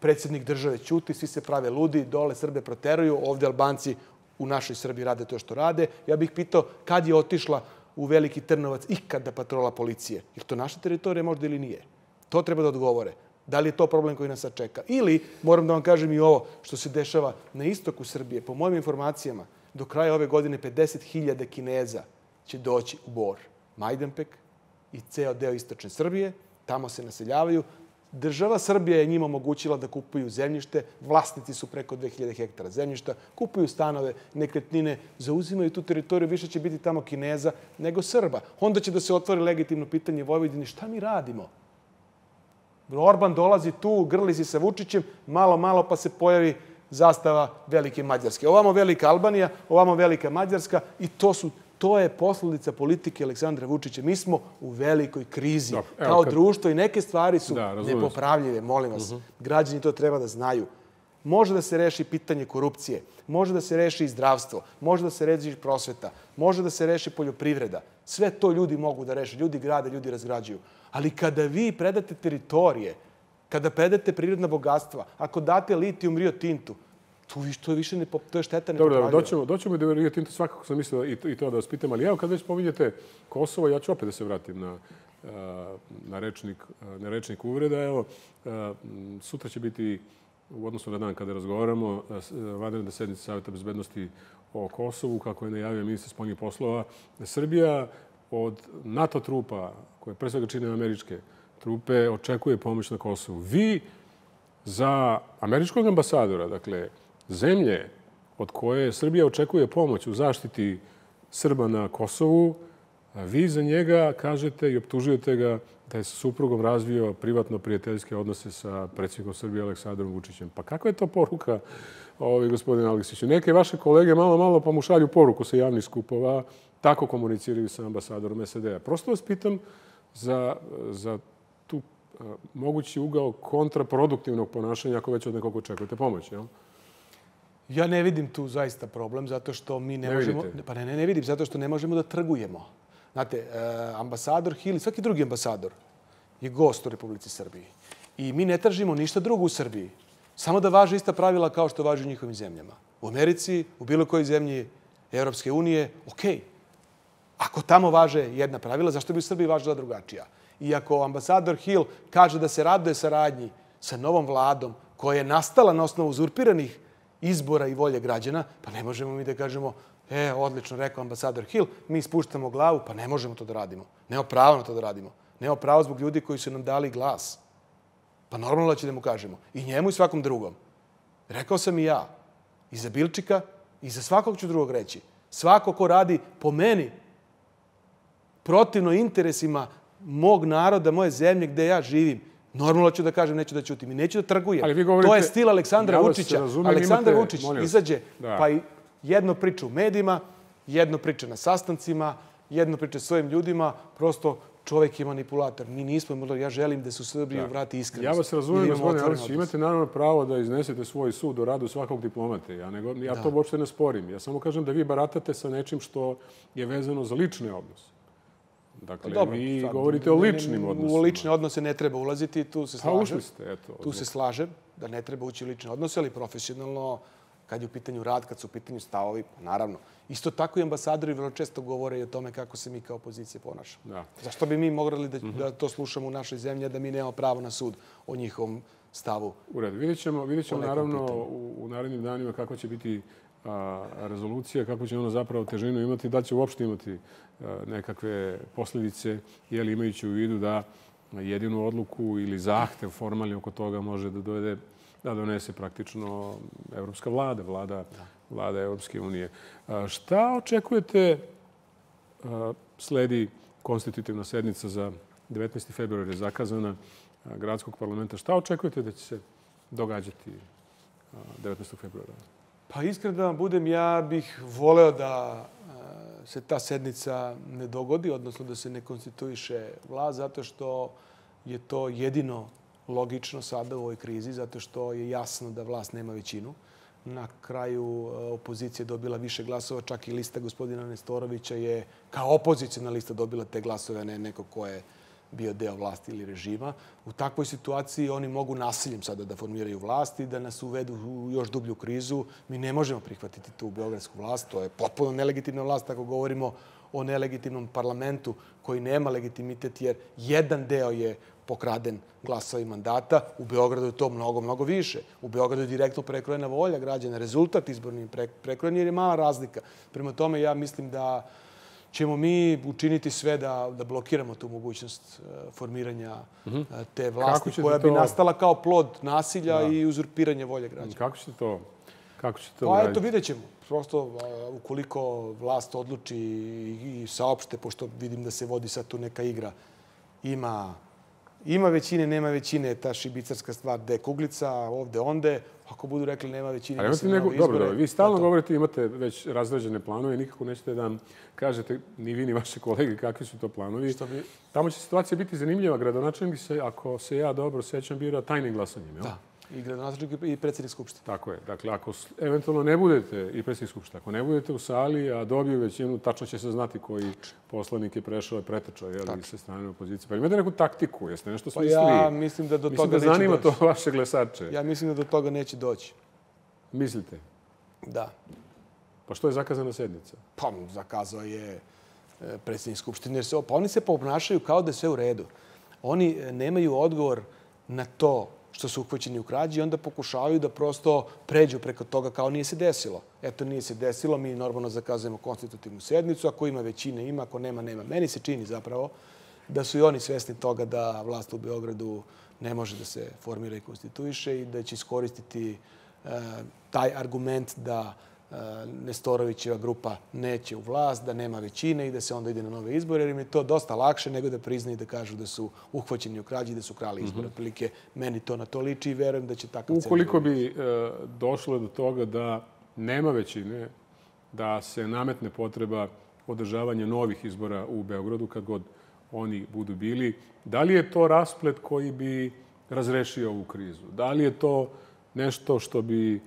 predsednik države ćuti, svi se prave ludi, dole Srbe proteruju, ovde Albanci u našoj Srbiji rade to što rade. Ja bih pitao kad je otišla u Veliki Trnovac ikada patrola policije? Jer to naša teritorija možda ili nije? To treba da odgovore. Da li je to problem koji nas sad čeka? Ili, moram da vam kažem i ovo, što se dešava na istoku Srbije, po mojim informacijama, do kraja ove godine 50.000 Kineza će doći u Bor. Majdanpek i ceo deo istočne Srbije, tamo se naseljavaju. Država Srbija je njima omogućila da kupuju zemljište, vlasnici su preko 2000 hektara zemljišta, kupuju stanove, nekretnine, zauzimaju tu teritoriju, više će biti tamo Kineza nego Srba. Onda će da se otvori legitimno pitanje Vojvodini, šta mi radimo? Orban dolazi tu, grli si sa Vučićem, malo, malo pa se pojavi zastava Velike Mađarske. Ovamo Velika Albanija, ovamo Velika Mađarska i to su To je posledica politike Aleksandra Vučića. Mi smo u velikoj krizi Dobro, evo, kao kad... društvo i neke stvari su da, nepopravljive, molim vas. Uh mhm. -huh. Građani to treba da znaju. Može da se reši pitanje korupcije, može da se reši zdravstvo, može da se reši prosveta, može da se reši poljoprivreda. Sve to ljudi mogu da reše. Ljudi grade, ljudi razgrađuju. Ali kada vi predate teritorije, kada predate prirodna bogatstva, ako date litijum Rio Tintu, tu to je više ne, to je šteta ne Dobro, dobro, doćemo, doćemo do Rio Tinto, svakako sam mislio i, i to da vas pitam, ali evo kad već pominjete Kosovo, ja ću opet da se vratim na, na, rečnik, na rečnik uvreda. Evo, sutra će biti u odnosu na dan kada razgovaramo, vanredna sednica Saveta bezbednosti o Kosovu, kako je najavio ministar spoljnih poslova, Srbija od NATO trupa, koje pre svega čine američke trupe, očekuje pomoć na Kosovu. Vi za američkog ambasadora, dakle, zemlje od koje Srbija očekuje pomoć u zaštiti Srba na Kosovu, vi za njega kažete i optužujete ga da je sa suprugom razvio privatno prijateljske odnose sa predsjednikom Srbije Aleksandrom Vučićem. Pa kakva je to poruka, ovaj, gospodin Aleksiću? Neke vaše kolege malo, malo pa mu šalju poruku sa javnih skupova, tako komuniciraju sa ambasadorom SAD-a. Prosto vas pitam za, za tu a, mogući ugao kontraproduktivnog ponašanja ako već od nekog očekujete pomoć. Jel? Ja ne vidim tu zaista problem, zato što mi ne, ne možemo... Vidite. Pa ne, ne, ne vidim, zato što ne možemo da trgujemo. Znate, e, ambasador Hill i svaki drugi ambasador je gost u Republici Srbiji. I mi ne tražimo ništa drugo u Srbiji. Samo da važe ista pravila kao što važe u njihovim zemljama. U Americi, u bilo kojoj zemlji Evropske unije, okej. Okay. Ako tamo važe jedna pravila, zašto bi u Srbiji važila drugačija? I ako ambasador Hill kaže da se raduje saradnji sa novom vladom koja je nastala na osnovu uzurpiranih izbora i volje građana, pa ne možemo mi da kažemo E, odlično, rekao ambasador Hill, mi spuštamo glavu, pa ne možemo to da radimo. Nemo pravo na to da radimo. Nemo pravo zbog ljudi koji su nam dali glas. Pa normalno da će da mu kažemo. I njemu i svakom drugom. Rekao sam i ja. I za Bilčika, i za svakog ću drugog reći. Svako ko radi po meni protivno interesima mog naroda, moje zemlje gde ja živim, Normalno ću da kažem, neću da ćutim i neću da trgujem. Ali vi govorite, to je stil Aleksandra Vučića. Razumem, Aleksandar imate, Vučić izađe, da. pa i jedno priča u medijima, jedno priča na sastancima, jedno priča svojim ljudima, prosto čovek je manipulator. Mi nismo, ja želim da se u Srbiji da. vrati iskrenost. Ja vas razumijem, gospodine Arsić, imate naravno pravo da iznesete svoj sud o radu svakog diplomate. Ja, nego, ja da. to uopšte ne sporim. Ja samo kažem da vi baratate sa nečim što je vezano za lične odnose. Dakle, Dobro, vi sad, govorite o ličnim odnosima. U lične odnose ne treba ulaziti, tu se slažem. Pa ušli ste, eto. Tu se slažem da ne treba ući u lične odnose, ali profesionalno kad je u pitanju rad, kad su u pitanju stavovi, naravno. Isto tako i ambasadori vrlo često govore i o tome kako se mi kao opozicija ponašamo. Da. Zašto bi mi mogli da, mm -hmm. da to slušamo u našoj zemlji, da mi nemamo pravo na sud o njihovom stavu? U redu. Vidjet ćemo, vidjet ćemo naravno u, u narednim danima kako će biti a, rezolucija, kako će ona zapravo težinu imati, da će uopšte imati a, nekakve posljedice, jeli imajući u vidu da jedinu odluku ili zahtev formalni oko toga može da dovede da donese praktično evropska vlada, vlada, vlada Evropske unije. Šta očekujete sledi konstitutivna sednica za 19. februar je zakazana gradskog parlamenta. Šta očekujete da će se događati 19. februara? Pa iskreno da vam budem, ja bih voleo da se ta sednica ne dogodi, odnosno da se ne konstituiše vlast, zato što je to jedino logično sada u ovoj krizi, zato što je jasno da vlast nema većinu. Na kraju e, opozicija dobila više glasova, čak i lista gospodina Nestorovića je kao opozicijna lista dobila te glasove, a ne neko ko je bio deo vlasti ili režima. U takvoj situaciji oni mogu nasiljem sada da formiraju vlast i da nas uvedu u još dublju krizu. Mi ne možemo prihvatiti tu beogradsku vlast. To je potpuno nelegitimna vlast ako govorimo o nelegitimnom parlamentu koji nema legitimitet jer jedan deo je pokraden glasova i mandata. U Beogradu je to mnogo, mnogo više. U Beogradu je direktno prekrojena volja građana. Rezultat izborni prekrojen jer je mala razlika. Prema tome ja mislim da ćemo mi učiniti sve da, da blokiramo tu mogućnost uh, formiranja uh, te vlasti koja bi to... nastala kao plod nasilja da. i uzurpiranja volje građana. Kako ćete to Kako ćete to Pa eto, vidjet ćemo. Prosto, uh, ukoliko vlast odluči i saopšte, pošto vidim da se vodi sad tu neka igra, ima Ima većine, nema većine, ta šibicarska stvar, gde je kuglica, ovde, onde. Ako budu rekli nema većine, Ali imate nego, dobro, dobro, vi stalno govorite, imate već razrađene planove i nikako nećete da kažete, ni vi ni vaše kolege, kakvi su to planovi. Što bi... Tamo će situacija biti zanimljiva. Gradonačelnik se, ako se ja dobro sećam, bira tajnim glasanjem. Jel? Da i gradonačelnik i predsjednik Skupštine. Tako je. Dakle, ako eventualno ne budete i predsjednik Skupštine, ako ne budete u sali, a dobiju većinu, tačno će se znati koji poslanik je prešao i pretečao jel, sa strane opozicije. Pa imate neku taktiku, jeste nešto smislili? Pa ja mislim da do mislim toga da zanima to vaše glasače. Ja mislim da do toga neće doći. Mislite? Da. Pa što je zakazana sednica? Pa zakazao je e, predsjednik Skupštine. Pa oni se poobnašaju kao da je sve u redu. Oni e, nemaju odgovor na to što su uhvaćeni u krađi i onda pokušavaju da prosto pređu preko toga kao nije se desilo. Eto, nije se desilo, mi normalno zakazujemo konstitutivnu sednicu, ako ima većine ima, ako nema, nema. Meni se čini zapravo da su i oni svesni toga da vlast u Beogradu ne može da se formira i konstituiše i da će iskoristiti e, taj argument da Nestorovićeva grupa neće u vlast, da nema većine i da se onda ide na nove izbore, jer im je to dosta lakše nego da priznaju da kažu da su uhvaćeni u krađi i da su krali izbore. Mhm. Otprilike, meni to na to liči i verujem da će takav Ukoliko bi e, došlo do toga da nema većine, da se nametne potreba održavanja novih izbora u Beogradu, kad god oni budu bili, da li je to rasplet koji bi razrešio ovu krizu? Da li je to nešto što bi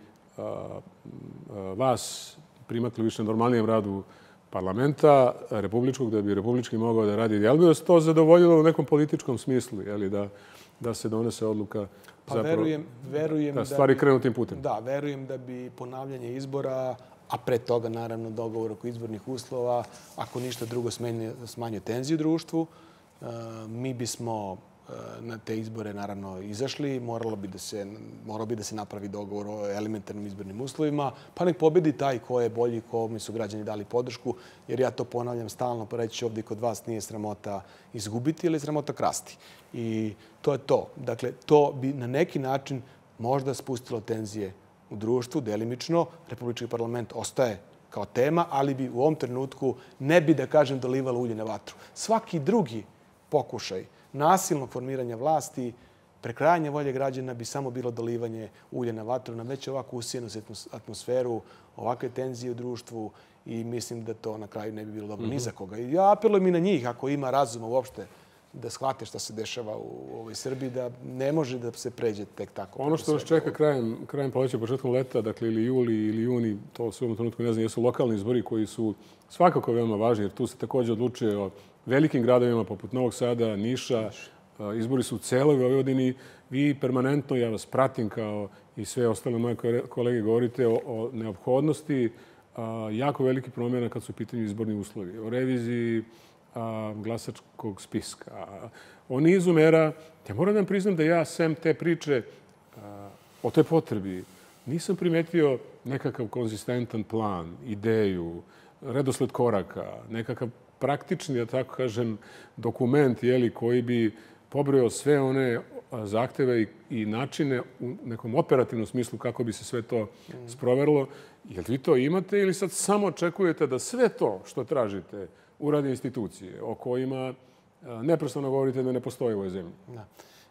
vas primakli više normalnijem radu parlamenta republičkog, da bi republički mogao da radi dijalog, da se to zadovoljilo u nekom političkom smislu, jeli, da, da se donese odluka pa zapravo, verujem, verujem da stvari da krenu tim putem. Da, verujem da bi ponavljanje izbora, a pre toga naravno dogovor oko izbornih uslova, ako ništa drugo smanjuje tenziju društvu, mi bismo na te izbore naravno izašli. Moralo bi da se, moralo bi da se napravi dogovor o elementarnim izbornim uslovima. Pa nek pobedi taj ko je bolji, mi su građani dali podršku. Jer ja to ponavljam stalno, pa reći ovdje kod vas nije sramota izgubiti ili sramota krasti. I to je to. Dakle, to bi na neki način možda spustilo tenzije u društvu, delimično. Republički parlament ostaje kao tema, ali bi u ovom trenutku ne bi, da kažem, dolivalo ulje na vatru. Svaki drugi pokušaj nasilno formiranje vlasti, prekrajanje volje građana bi samo bilo dolivanje ulja na vatru na već ovakvu usijenu atmosferu, ovakve tenzije u društvu i mislim da to na kraju ne bi bilo dobro ni mhm. za koga. I ja apelujem i na njih, ako ima razuma uopšte, da shvate šta se dešava u ovoj Srbiji, da ne može da se pređe tek tako. Ono što nas čeka krajem, krajem poleća, početkom leta, dakle ili juli ili juni, to u ovom trenutku ne znam, jesu lokalni izbori koji su svakako veoma važni, jer tu se također odlučuje o velikim gradovima poput Novog Sada, Niša, izbori su u celoj Vojvodini. Vi permanentno, ja vas pratim kao i sve ostale moje kolege, govorite o, neophodnosti jako velike promjena kad su u pitanju izborni uslovi. O reviziji glasačkog spiska. O nizu mera, ja moram da vam priznam da ja sem te priče o toj potrebi nisam primetio nekakav konzistentan plan, ideju, redosled koraka, nekakav praktični, da tako kažem, dokument jeli, koji bi pobrojao sve one zahteve i, načine u nekom operativnom smislu kako bi se sve to sproverilo. Jel vi to imate ili sad samo očekujete da sve to što tražite urade institucije o kojima neprestano govorite da ne postoje u ovoj zemlji? Da.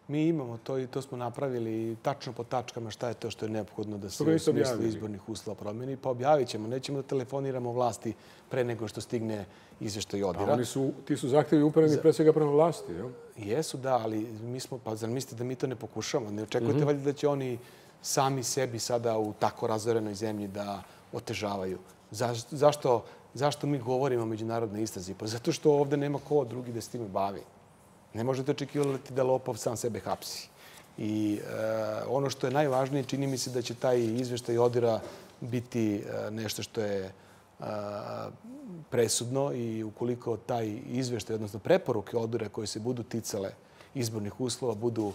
Mi imamo to i to smo napravili tačno po tačkama šta je to što je neophodno da se u smislu izbornih uslova promeni. Pa objavit ćemo. Nećemo da telefoniramo vlasti pre nego što stigne izveštaj odira. A oni su, ti su zahtjevi upraveni pre svega prema vlasti, jel? Jesu, da, ali mi smo, pa zar mislite da mi to ne pokušamo? Ne očekujete mm valjda da će oni sami sebi sada u tako razorenoj zemlji da otežavaju. zašto, zašto mi govorimo o međunarodnoj istrazi? Pa zato što ovde nema ko drugi da se time bavi. Ne možete očekivati da lopov sam sebe hapsi. I e, ono što je najvažnije, čini mi se da će taj izveštaj odira biti e, nešto što je e, presudno i ukoliko taj izveštaj, odnosno preporuke odira koje se budu ticale izbornih uslova, budu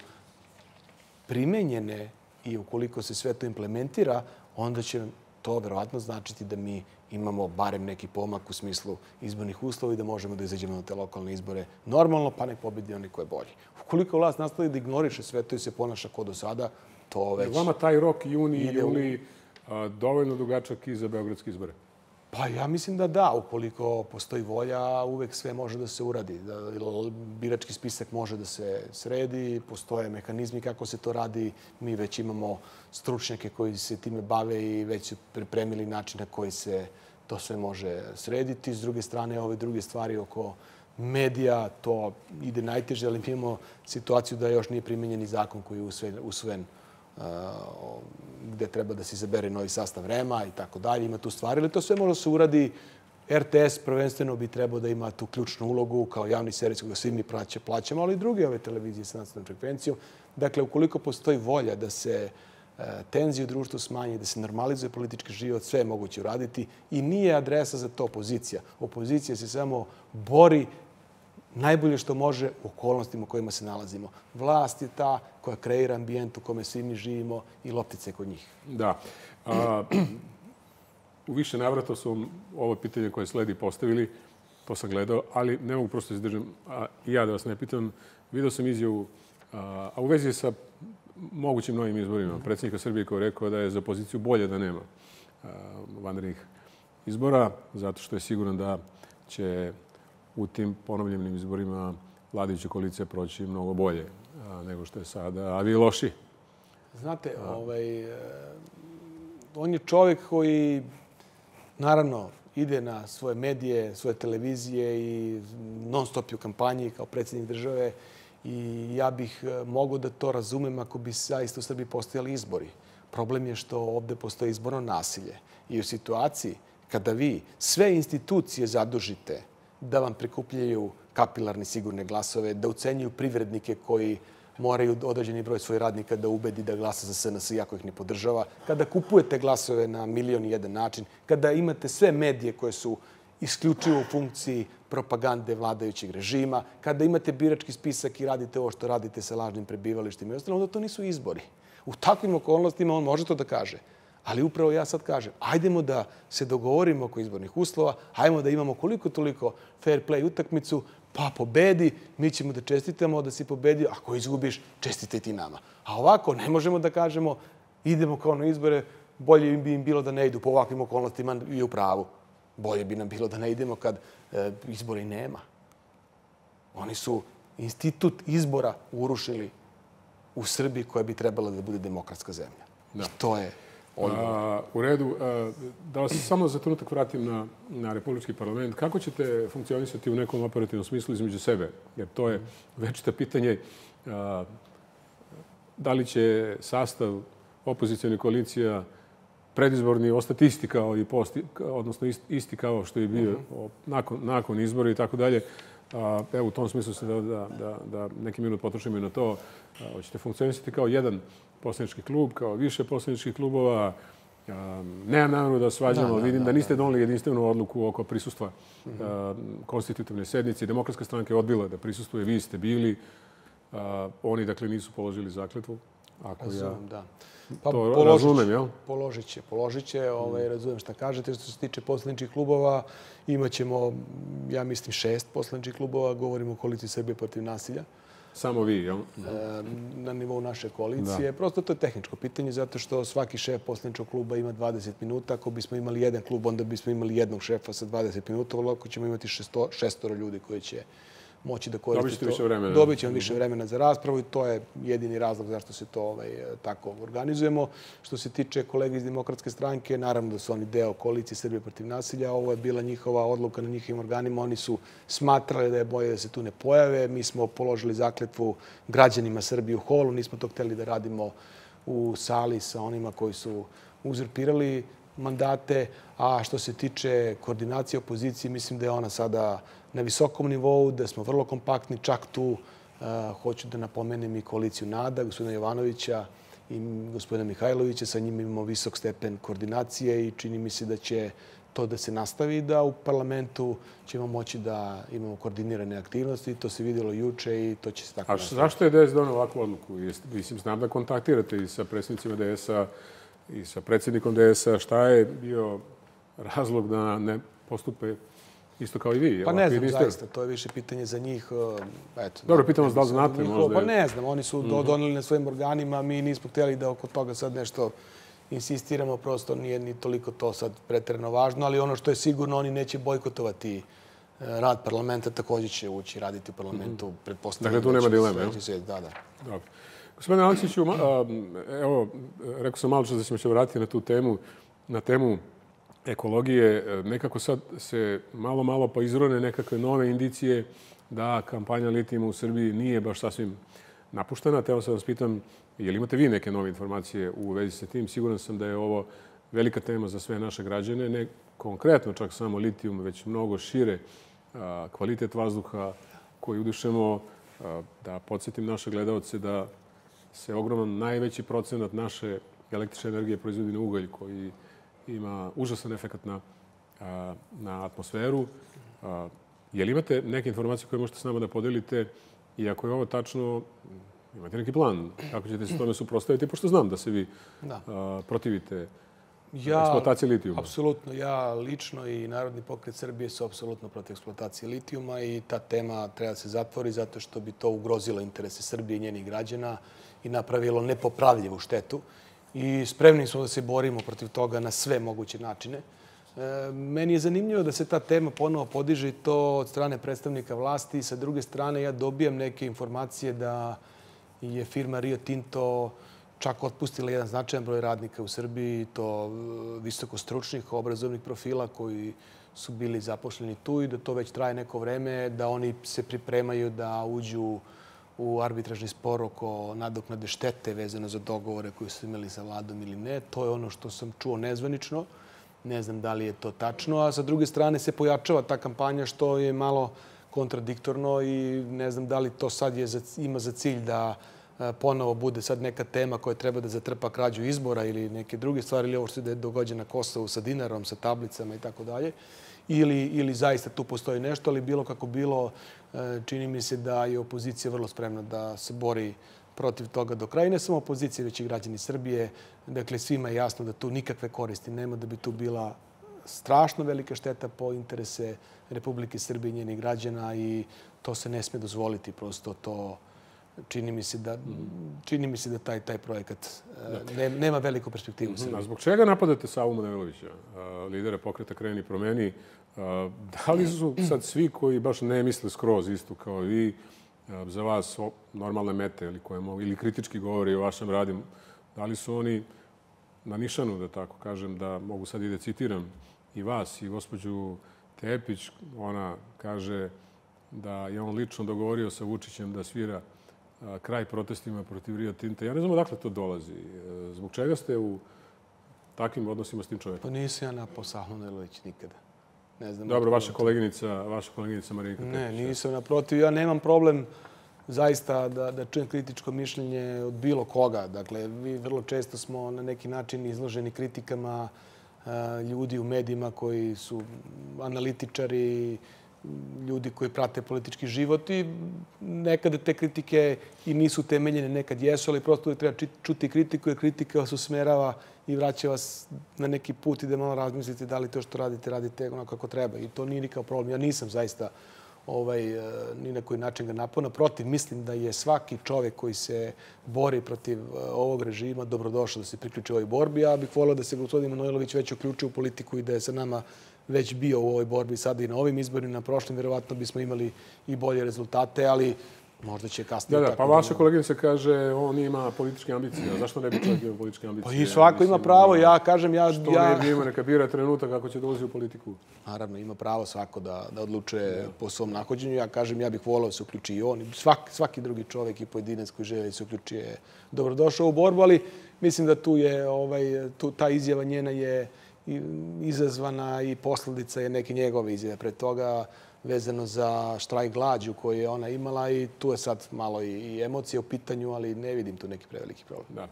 primenjene i ukoliko se sve to implementira, onda će to verovatno značiti da mi imamo barem neki pomak u smislu izbornih uslova i da možemo da izađemo na te lokalne izbore normalno, pa nek pobedi oni ko je bolji. Ukoliko vlast nastavi da ignoriše sve to i se ponaša kod do sada, to već... Vama taj rok juni i juli dovoljno dugačak i za Beogradske izbore? Pa ja mislim da da. Ukoliko postoji volja, uvek sve može da se uradi. Da, birački spisak može da se sredi, postoje mehanizmi kako se to radi. Mi već imamo stručnjake koji se time bave i već su pripremili način na koji se to sve može srediti. S druge strane, ove druge stvari oko medija, to ide najteže, ali mi imamo situaciju da još nije primenjeni zakon koji je usvojen gde treba da se izabere novi sastav REMA i tako dalje. Ima tu stvari, ali to sve može se uradi. RTS prvenstveno bi trebao da ima tu ključnu ulogu kao javni servis koga svi mi plaćamo, ali i druge ove televizije sa nacionalnom frekvencijom. Dakle, ukoliko postoji volja da se e, tenziju društvu smanji, da se normalizuje politički život, sve je moguće uraditi i nije adresa za to opozicija. Opozicija se samo bori najbolje što može u okolnostima u kojima se nalazimo. Vlast je ta koja kreira ambijent u kome svi mi živimo i loptice kod njih. Da. u više navrata su ovo pitanje koje sledi postavili, to sam gledao, ali ne mogu prosto izdržati i ja da vas ne pitam. Vidio sam izjavu, a, u vezi sa mogućim novim izborima, predsjednika Srbije koji je rekao da je za poziciju bolje da nema vanrednih izbora, zato što je siguran da će u tim ponovljenim izborima vladajuća koalicija proći mnogo bolje nego što je sada, a vi loši. Znate, ovaj, e, on je čovjek koji, naravno, ide na svoje medije, svoje televizije i non stop u kampanji kao predsjednik države i ja bih e, mogao da to razumem ako bi zaista u Srbiji postojali izbori. Problem je što ovde postoje izborno nasilje. I u situaciji kada vi sve institucije zadužite da vam prikupljaju kapilarne sigurne glasove, da ucenjuju privrednike koji moraju određeni broj svojih radnika da ubedi da glasa za SNS iako ih ne podržava, kada kupujete glasove na milion i jedan način, kada imate sve medije koje su isključivo u funkciji propagande vladajućeg režima, kada imate birački spisak i radite ovo što radite sa lažnim prebivalištima i ostalo, onda to nisu izbori. U takvim okolnostima on može to da kaže. Ali upravo ja sad kažem, ajdemo da se dogovorimo oko izbornih uslova, ajdemo da imamo koliko toliko fair play utakmicu, pa pobedi, mi ćemo da čestitamo da si pobedio, ako izgubiš, čestitaj ti nama. A ovako ne možemo da kažemo idemo kao na izbore, bolje bi im bilo da ne idu po ovakvim okolnostima i u pravu. Bolje bi nam bilo da ne idemo kad e, izbora nema. Oni su institut izbora urušili u Srbiji koja bi trebala da bude demokratska zemlja. Da. I to je A, u redu. A, da vas samo za trenutak vratim na, na Republički parlament. Kako ćete funkcionisati u nekom operativnom smislu između sebe? Jer to je večito pitanje a, da li će sastav opozicijalnih koalicija predizborni ostati isti kao i posti, odnosno isti kao što je bio uh -huh. nakon, nakon izbora i tako dalje. Evo, u tom smislu se da, da, da, da neki minut potrošimo i na to. Hoćete funkcionisati kao jedan poslanički klub, kao više poslaničkih klubova. Nemam nameru da svađamo, da, da, vidim da, da niste donali jedinstvenu odluku oko prisustva -huh. konstitutivne sednice. Demokratska stranka je odbila da prisustuje, vi ste bili. Oni, dakle, nisu položili zakletvu. Ako ja da. Pa, to razumem, jel? Položit će, položit će. Ovaj, razumem šta kažete. Što se tiče poslaničkih klubova, imaćemo, ja mislim, šest poslaničkih klubova. Govorimo o koaliciji Srbije protiv nasilja. Samo vi, jel? Na nivou naše koalicije. Da. Prosto to je tehničko pitanje, zato što svaki šef poslaničkog kluba ima 20 minuta. Ako bismo imali jedan klub, onda bismo imali jednog šefa sa 20 minuta. Ovako ćemo imati šesto, šestoro ljudi koji će moći da koriste to. Više vremena. Dobit ćemo više vremena za raspravu i to je jedini razlog zašto se to ovaj, tako organizujemo. Što se tiče kolega iz Demokratske stranke, naravno da su oni deo koalicije Srbije protiv nasilja. Ovo je bila njihova odluka na njihovim organima. Oni su smatrali da je bolje da se tu ne pojave. Mi smo položili zakletvu građanima Srbije u holu. Nismo to hteli da radimo u sali sa onima koji su uzurpirali mandate, a što se tiče koordinacije opozicije, mislim da je ona sada na visokom nivou, da smo vrlo kompaktni, čak tu uh, hoću da napomenem i koaliciju NADA, gospodina Jovanovića i gospodina Mihajlovića, sa njim imamo visok stepen koordinacije i čini mi se da će to da se nastavi da u parlamentu ćemo moći da imamo koordinirane aktivnosti. To se videlo juče i to će se tako A nastaviti. zašto je DS donio ovakvu odluku? Mislim, znam da kontaktirate i sa predsjednicima DS-a i sa predsjednikom DS-a. Šta je bio razlog da ne postupe Isto kao i vi. Pa ne znam, niste... zaista. To je više pitanje za njih. E, eto, Dobro, pitamo vas da li znate možda. Pa ne znam, oni su mm -hmm. doneli na svojim organima, mi nismo htjeli da oko toga sad nešto insistiramo, prosto nije ni toliko to sad pretredno važno, ali ono što je sigurno, oni neće bojkotovati e, rad parlamenta, također će ući raditi u parlamentu. Mm -hmm. Dakle, tu nema dileme, jel? Da, da. Dobro. Gospodine Aleksiću, evo, rekao sam malo što da ćemo se vratiti na tu temu, na temu ekologije, e, nekako sad se malo, malo pa izrone nekakve nove indicije da kampanja litijuma u Srbiji nije baš sasvim napuštena. Teo sam vas pitam, je li imate vi neke nove informacije u vezi sa tim? Siguran sam da je ovo velika tema za sve naše građane. Ne konkretno čak samo litijum, već mnogo šire kvalitet vazduha koji udišemo. Da podsjetim naše gledalce da se ogroman najveći procenat naše električne energije proizvodi na ugalj koji ima užasan efekt na, na atmosferu. Je li imate neke informacije koje možete s nama da podelite i ako je ovo tačno, imate neki plan kako ćete se tome suprostaviti, pošto znam da se vi da. protivite ja, eksploataciji litijuma. Apsolutno. Ja lično i Narodni pokret Srbije su apsolutno protiv eksploatacije litijuma i ta tema treba da se zatvori zato što bi to ugrozilo interese Srbije i njenih građana i napravilo nepopravljivu štetu i spremni smo da se borimo protiv toga na sve moguće načine. E, meni je zanimljivo da se ta tema ponovo podiže i to od strane predstavnika vlasti. Sa druge strane, ja dobijam neke informacije da je firma Rio Tinto čak otpustila jedan značajan broj radnika u Srbiji, to visoko stručnih, obrazovnih profila koji su bili zaposleni tu i da to već traje neko vreme, da oni se pripremaju da uđu u arbitražni spor oko nadoknade štete vezano za dogovore koje su imali sa vladom ili ne. To je ono što sam čuo nezvanično. Ne znam da li je to tačno. A sa druge strane se pojačava ta kampanja što je malo kontradiktorno i ne znam da li to sad je, ima za cilj da e, ponovo bude sad neka tema koja treba da zatrpa krađu izbora ili neke druge stvari ili ovo što je događa na Kosovu sa dinarom, sa tablicama i tako dalje ili, zaista tu postoji nešto, ali bilo kako bilo, čini mi se da je opozicija vrlo spremna da se bori protiv toga do kraja. I ne samo opozicija, već i građani Srbije. Dakle, svima je jasno da tu nikakve koristi nema, da bi tu bila strašno velika šteta po interese Republike Srbije i njenih građana i to se ne sme dozvoliti. Prosto to čini mi se da, čini mi se da taj, taj projekat e, ne, nema veliku perspektivu Srbiji. A zbog čega napadate Savu Manojlovića, lidera pokreta Kreni promeni? Da li su sad svi koji baš ne misle skroz isto kao vi, za vas normalne mete ili, koje mogu, ili kritički govori o vašem radu, da li su oni na nišanu, da tako kažem, da mogu sad i da citiram i vas i gospođu Tepić, ona kaže da je on lično dogovorio sa Vučićem da svira kraj protestima protiv Rio Tinta. Ja ne znam odakle to dolazi. E, zbog čega ste u takvim odnosima s tim čovjekom? Pa nisam ja napao Sahnu Nelović nikada. Ne znam. Dobro, vaša koleginica, vaša koleginica Marinka Ne, nisam naprotiv. Ja nemam problem zaista da, da čujem kritičko mišljenje od bilo koga. Dakle, vi vrlo često smo na neki način izloženi kritikama ljudi u medijima koji su analitičari, ljudi koji prate politički život i nekada te kritike i nisu temeljene, nekad jesu, ali prosto treba čuti kritiku jer kritika vas usmerava i vraća vas na neki put i da malo razmislite da li to što radite, radite ono kako treba. I to nije nikakav problem. Ja nisam zaista ovaj, e, ni na koji način ga napona. Protiv, mislim da je svaki čovek koji se bori protiv e, ovog režima dobrodošao da se priključi ovoj borbi. Ja bih volio da se gospodin Manojlović već uključio u politiku i da je sa nama već bio u ovoj borbi sada i na ovim izborima. Na prošlim verovatno bismo imali i bolje rezultate, ali Možda će kasnije da, da, Pa vaša koleginica kaže on ima političke ambicije. A zašto ne bi čovjek imao političke ambicije? Pa i svako ima pravo. Ja kažem, ja... Što ja... ne bi imao neka bira trenutak kako će dolazi u politiku? Naravno, ima pravo svako da, da odlučuje po svom nahođenju. Ja kažem, ja bih volao da se uključi i on. Svaki, svaki drugi čovjek i pojedinac koji želi da se uključi je dobrodošao u borbu, ali mislim da tu je, ovaj, tu, ta izjava njena je izazvana i posledica je neke njegove izjave. Pre toga vezano za štrajk glađu koju je ona imala i tu je sad malo i emocije u pitanju, ali ne vidim tu neki preveliki problem. Da.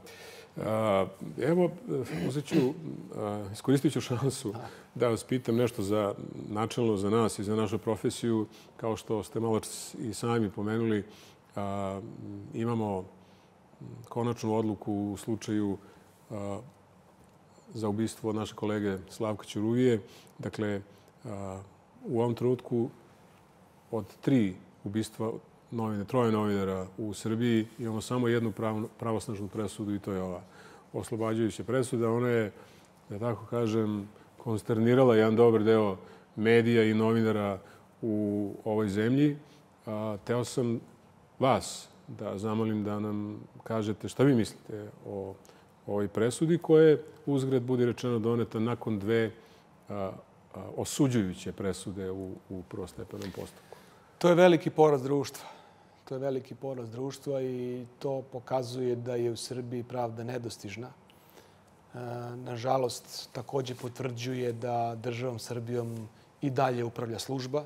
Evo, uzet ću, iskoristit ću šansu da vas pitam nešto za načelno za nas i za našu profesiju. Kao što ste malo i sami pomenuli, imamo konačnu odluku u slučaju za ubistvo naše kolege Slavka Ćuruvije. Dakle, u ovom trenutku od tri ubistva novine, troje novinara u Srbiji imamo samo jednu pravosnažnu presudu i to je ova oslobađajuća presuda. Ona je, da tako kažem, konsternirala jedan dobar deo medija i novinara u ovoj zemlji. teo sam vas da zamolim da nam kažete šta vi mislite o ovoj presudi koja je uzgred, budi rečeno, doneta nakon dve osuđujuće presude u, u prvostepenom postupku. To je veliki poraz društva. To je veliki poraz društva i to pokazuje da je u Srbiji pravda nedostižna. E, nažalost, takođe potvrđuje da državom Srbijom i dalje upravlja služba.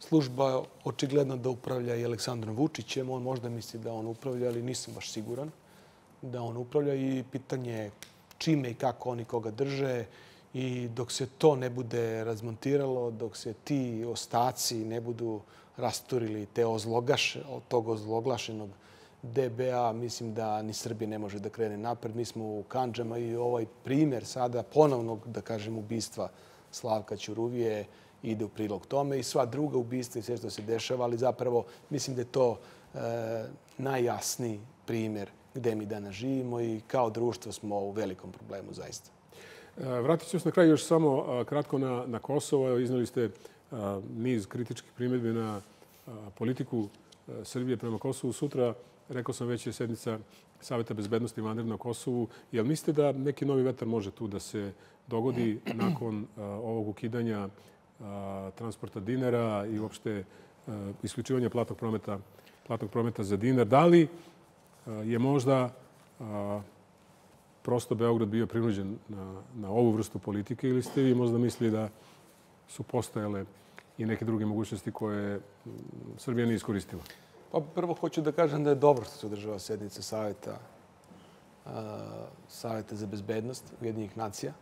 Služba očigledno da upravlja i Aleksandrom Vučićem. On možda misli da on upravlja, ali nisam baš siguran da on upravlja i pitanje čime i kako oni koga drže i dok se to ne bude razmontiralo, dok se ti ostaci ne budu rasturili te ozlogaš, tog ozloglašenog DBA, mislim da ni Srbija ne može da krene napred. Mi smo u Kanđama i ovaj primer sada ponovnog, da kažem, ubistva Slavka Ćuruvije ide u prilog tome i sva druga ubistva i sve što se dešava, ali zapravo mislim da je to e, najjasniji primer gde mi danas živimo i kao društvo smo u velikom problemu zaista. E, vratit ću se na kraju još samo kratko na, na Kosovo. Iznali ste niz kritičkih primjedbi na politiku Srbije prema Kosovu. Sutra, rekao sam već, je sednica Saveta bezbednosti vanredna na Kosovu. Jel mislite da neki novi vetar može tu da se dogodi <clears throat> nakon ovog ukidanja transporta dinara i uopšte isključivanja platnog prometa, platnog prometa za dinar? Da li je možda prosto Beograd bio prinuđen na, na ovu vrstu politike ili ste vi možda mislili da su postojale i neke druge mogućnosti koje Srbija nije iskoristila? Pa prvo hoću da kažem da je dobro što se održava sednica Saveta, Saveta za bezbednost Ujedinjih nacija.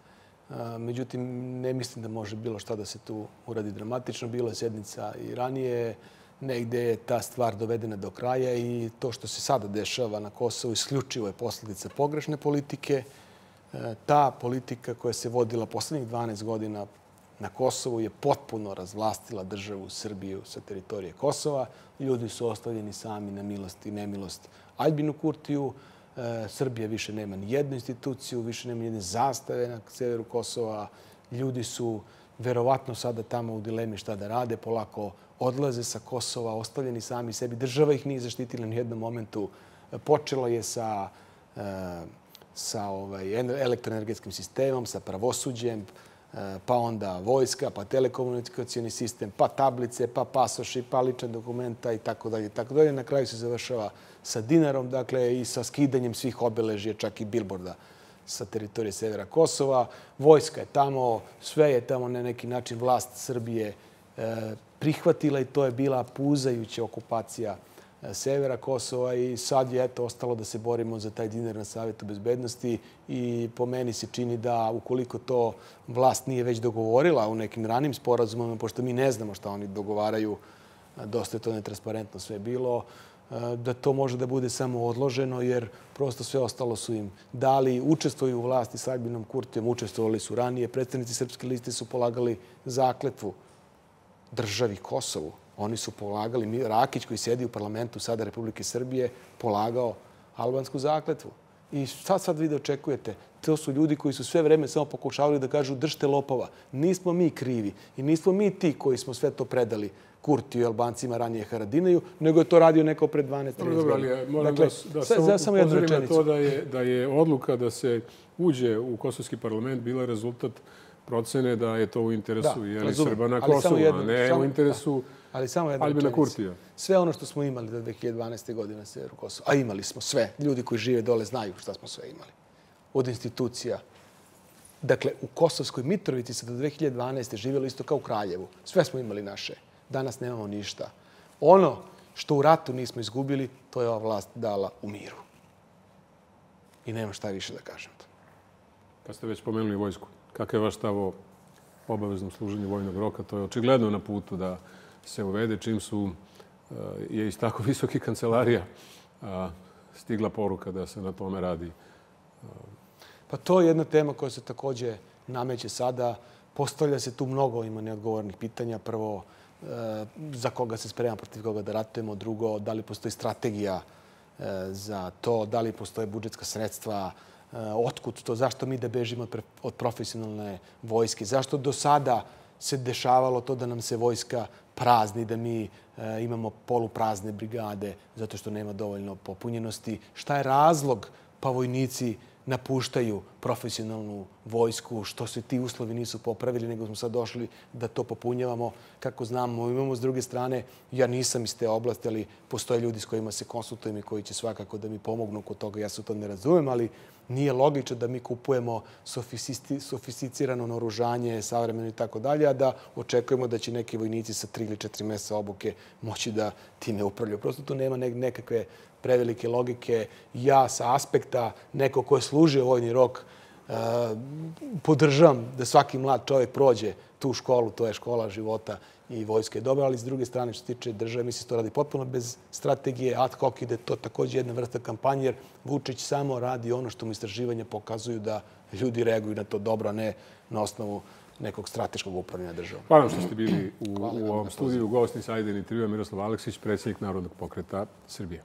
Međutim, ne mislim da može bilo šta da se tu uradi dramatično. Bila je sednica i ranije, negde je ta stvar dovedena do kraja i to što se sada dešava na Kosovu isključivo je posledica pogrešne politike. E, ta politika koja se vodila poslednjih 12 godina na Kosovu je potpuno razvlastila državu Srbiju sa teritorije Kosova. Ljudi su ostavljeni sami na milost i nemilost Albinu Kurtiju. E, Srbija više nema ni jednu instituciju, više nema ni jedne zastave na severu Kosova. Ljudi su verovatno sada tamo u dilemi šta da rade, polako odlaze sa Kosova, ostavljeni sami sebi. Država ih nije zaštitila ni u jednom momentu. Počelo je sa, e, sa ovaj, elektroenergetskim sistemom, sa pravosuđem, e, pa onda vojska, pa telekomunikacijani sistem, pa tablice, pa pasoši, pa lične dokumenta i tako dalje. Tako dalje. Na kraju se završava sa dinarom, dakle, i sa skidanjem svih obeležija, čak i bilborda sa teritorije severa Kosova. Vojska je tamo, sve je tamo na neki način vlast Srbije e, prihvatila i to je bila puzajuća okupacija e, severa Kosova i sad je eto ostalo da se borimo za taj dinar na Savjetu bezbednosti i po meni se čini da ukoliko to vlast nije već dogovorila u nekim ranim sporazumama, pošto mi ne znamo šta oni dogovaraju, dosta je to netransparentno sve bilo, da to može da bude samo odloženo, jer prosto sve ostalo su im dali. Učestvuju u vlasti s Albinom Kurtijom, učestvovali su ranije. Predstavnici Srpske liste su polagali zakletvu državi Kosovu. Oni su polagali, Rakić koji sedi u parlamentu sada Republike Srbije, polagao albansku zakletvu. I šta sad vi da očekujete? To su ljudi koji su sve vreme samo pokušavali da kažu držte lopova. Nismo mi krivi i nismo mi ti koji smo sve to predali Kurtiju i Albancima ranije Haradinaju, nego je to radio neko pre 12-13 godina. Moram dakle, da, da samo, samo jednu na to da je, da je odluka da se uđe u Kosovski parlament bila rezultat procene da je to u interesu da, jeli, Srba na Kosovu, a ne samo, u interesu da. Ali samo jedna Albina Kurtija. Sve ono što smo imali do 2012. godine na severu Kosova, a imali smo sve, ljudi koji žive dole znaju šta smo sve imali. Od institucija. Dakle, u Kosovskoj Mitrovici se do 2012. živjelo isto kao u Kraljevu. Sve smo imali naše. Danas nemamo ništa. Ono što u ratu nismo izgubili, to je ova vlast dala u miru. I nema šta više da kažem. Kad ste već pomenuli vojsku, kakav je vaš stav o obaveznom služenju vojnog roka? To je očigledno na putu da se uvede čim su eh, je iz tako <laughs> visoki kancelarija stigla poruka da se na tome radi. Pa to je jedna tema koja se takođe nameće sada. Postavlja se tu mnogo ima neodgovornih pitanja. Prvo, eh, za koga se sprema, protiv koga da ratujemo. Drugo, da li postoji strategija eh, za to, da li postoje budžetska sredstva, otkud to, zašto mi da bežimo od profesionalne vojske, zašto do sada se dešavalo to da nam se vojska prazni, da mi e, imamo poluprazne brigade zato što nema dovoljno popunjenosti. Šta je razlog pa vojnici napuštaju profesionalnu vojsku, što se ti uslovi nisu popravili, nego smo sad došli da to popunjavamo. Kako znamo, imamo s druge strane, ja nisam iz te oblasti, ali postoje ljudi s kojima se konsultujem i koji će svakako da mi pomognu kod toga. Ja se to ne razumem, ali nije logično da mi kupujemo sofisticirano naoružanje, savremeno i tako dalje, a da očekujemo da će neki vojnici sa tri ili četiri mesa obuke moći da time upravljaju. Prosto tu nema nekakve prevelike logike. Ja sa aspekta neko ko je služio vojni rok e, podržam da svaki mlad čovjek prođe tu školu, to je škola života i vojske je dobra, ali s druge strane što se tiče države, mislim se to radi potpuno bez strategije, ad hoc ide to takođe jedna vrsta kampanje, jer Vučić samo radi ono što mu istraživanja pokazuju da ljudi reaguju na to dobro, a ne na osnovu nekog strateškog upravljanja državom. Hvala što ste bili u, u ovom studiju. Gosti sa Ajden i Trija Miroslav Aleksić, predsjednik Narodnog pokreta Srbije.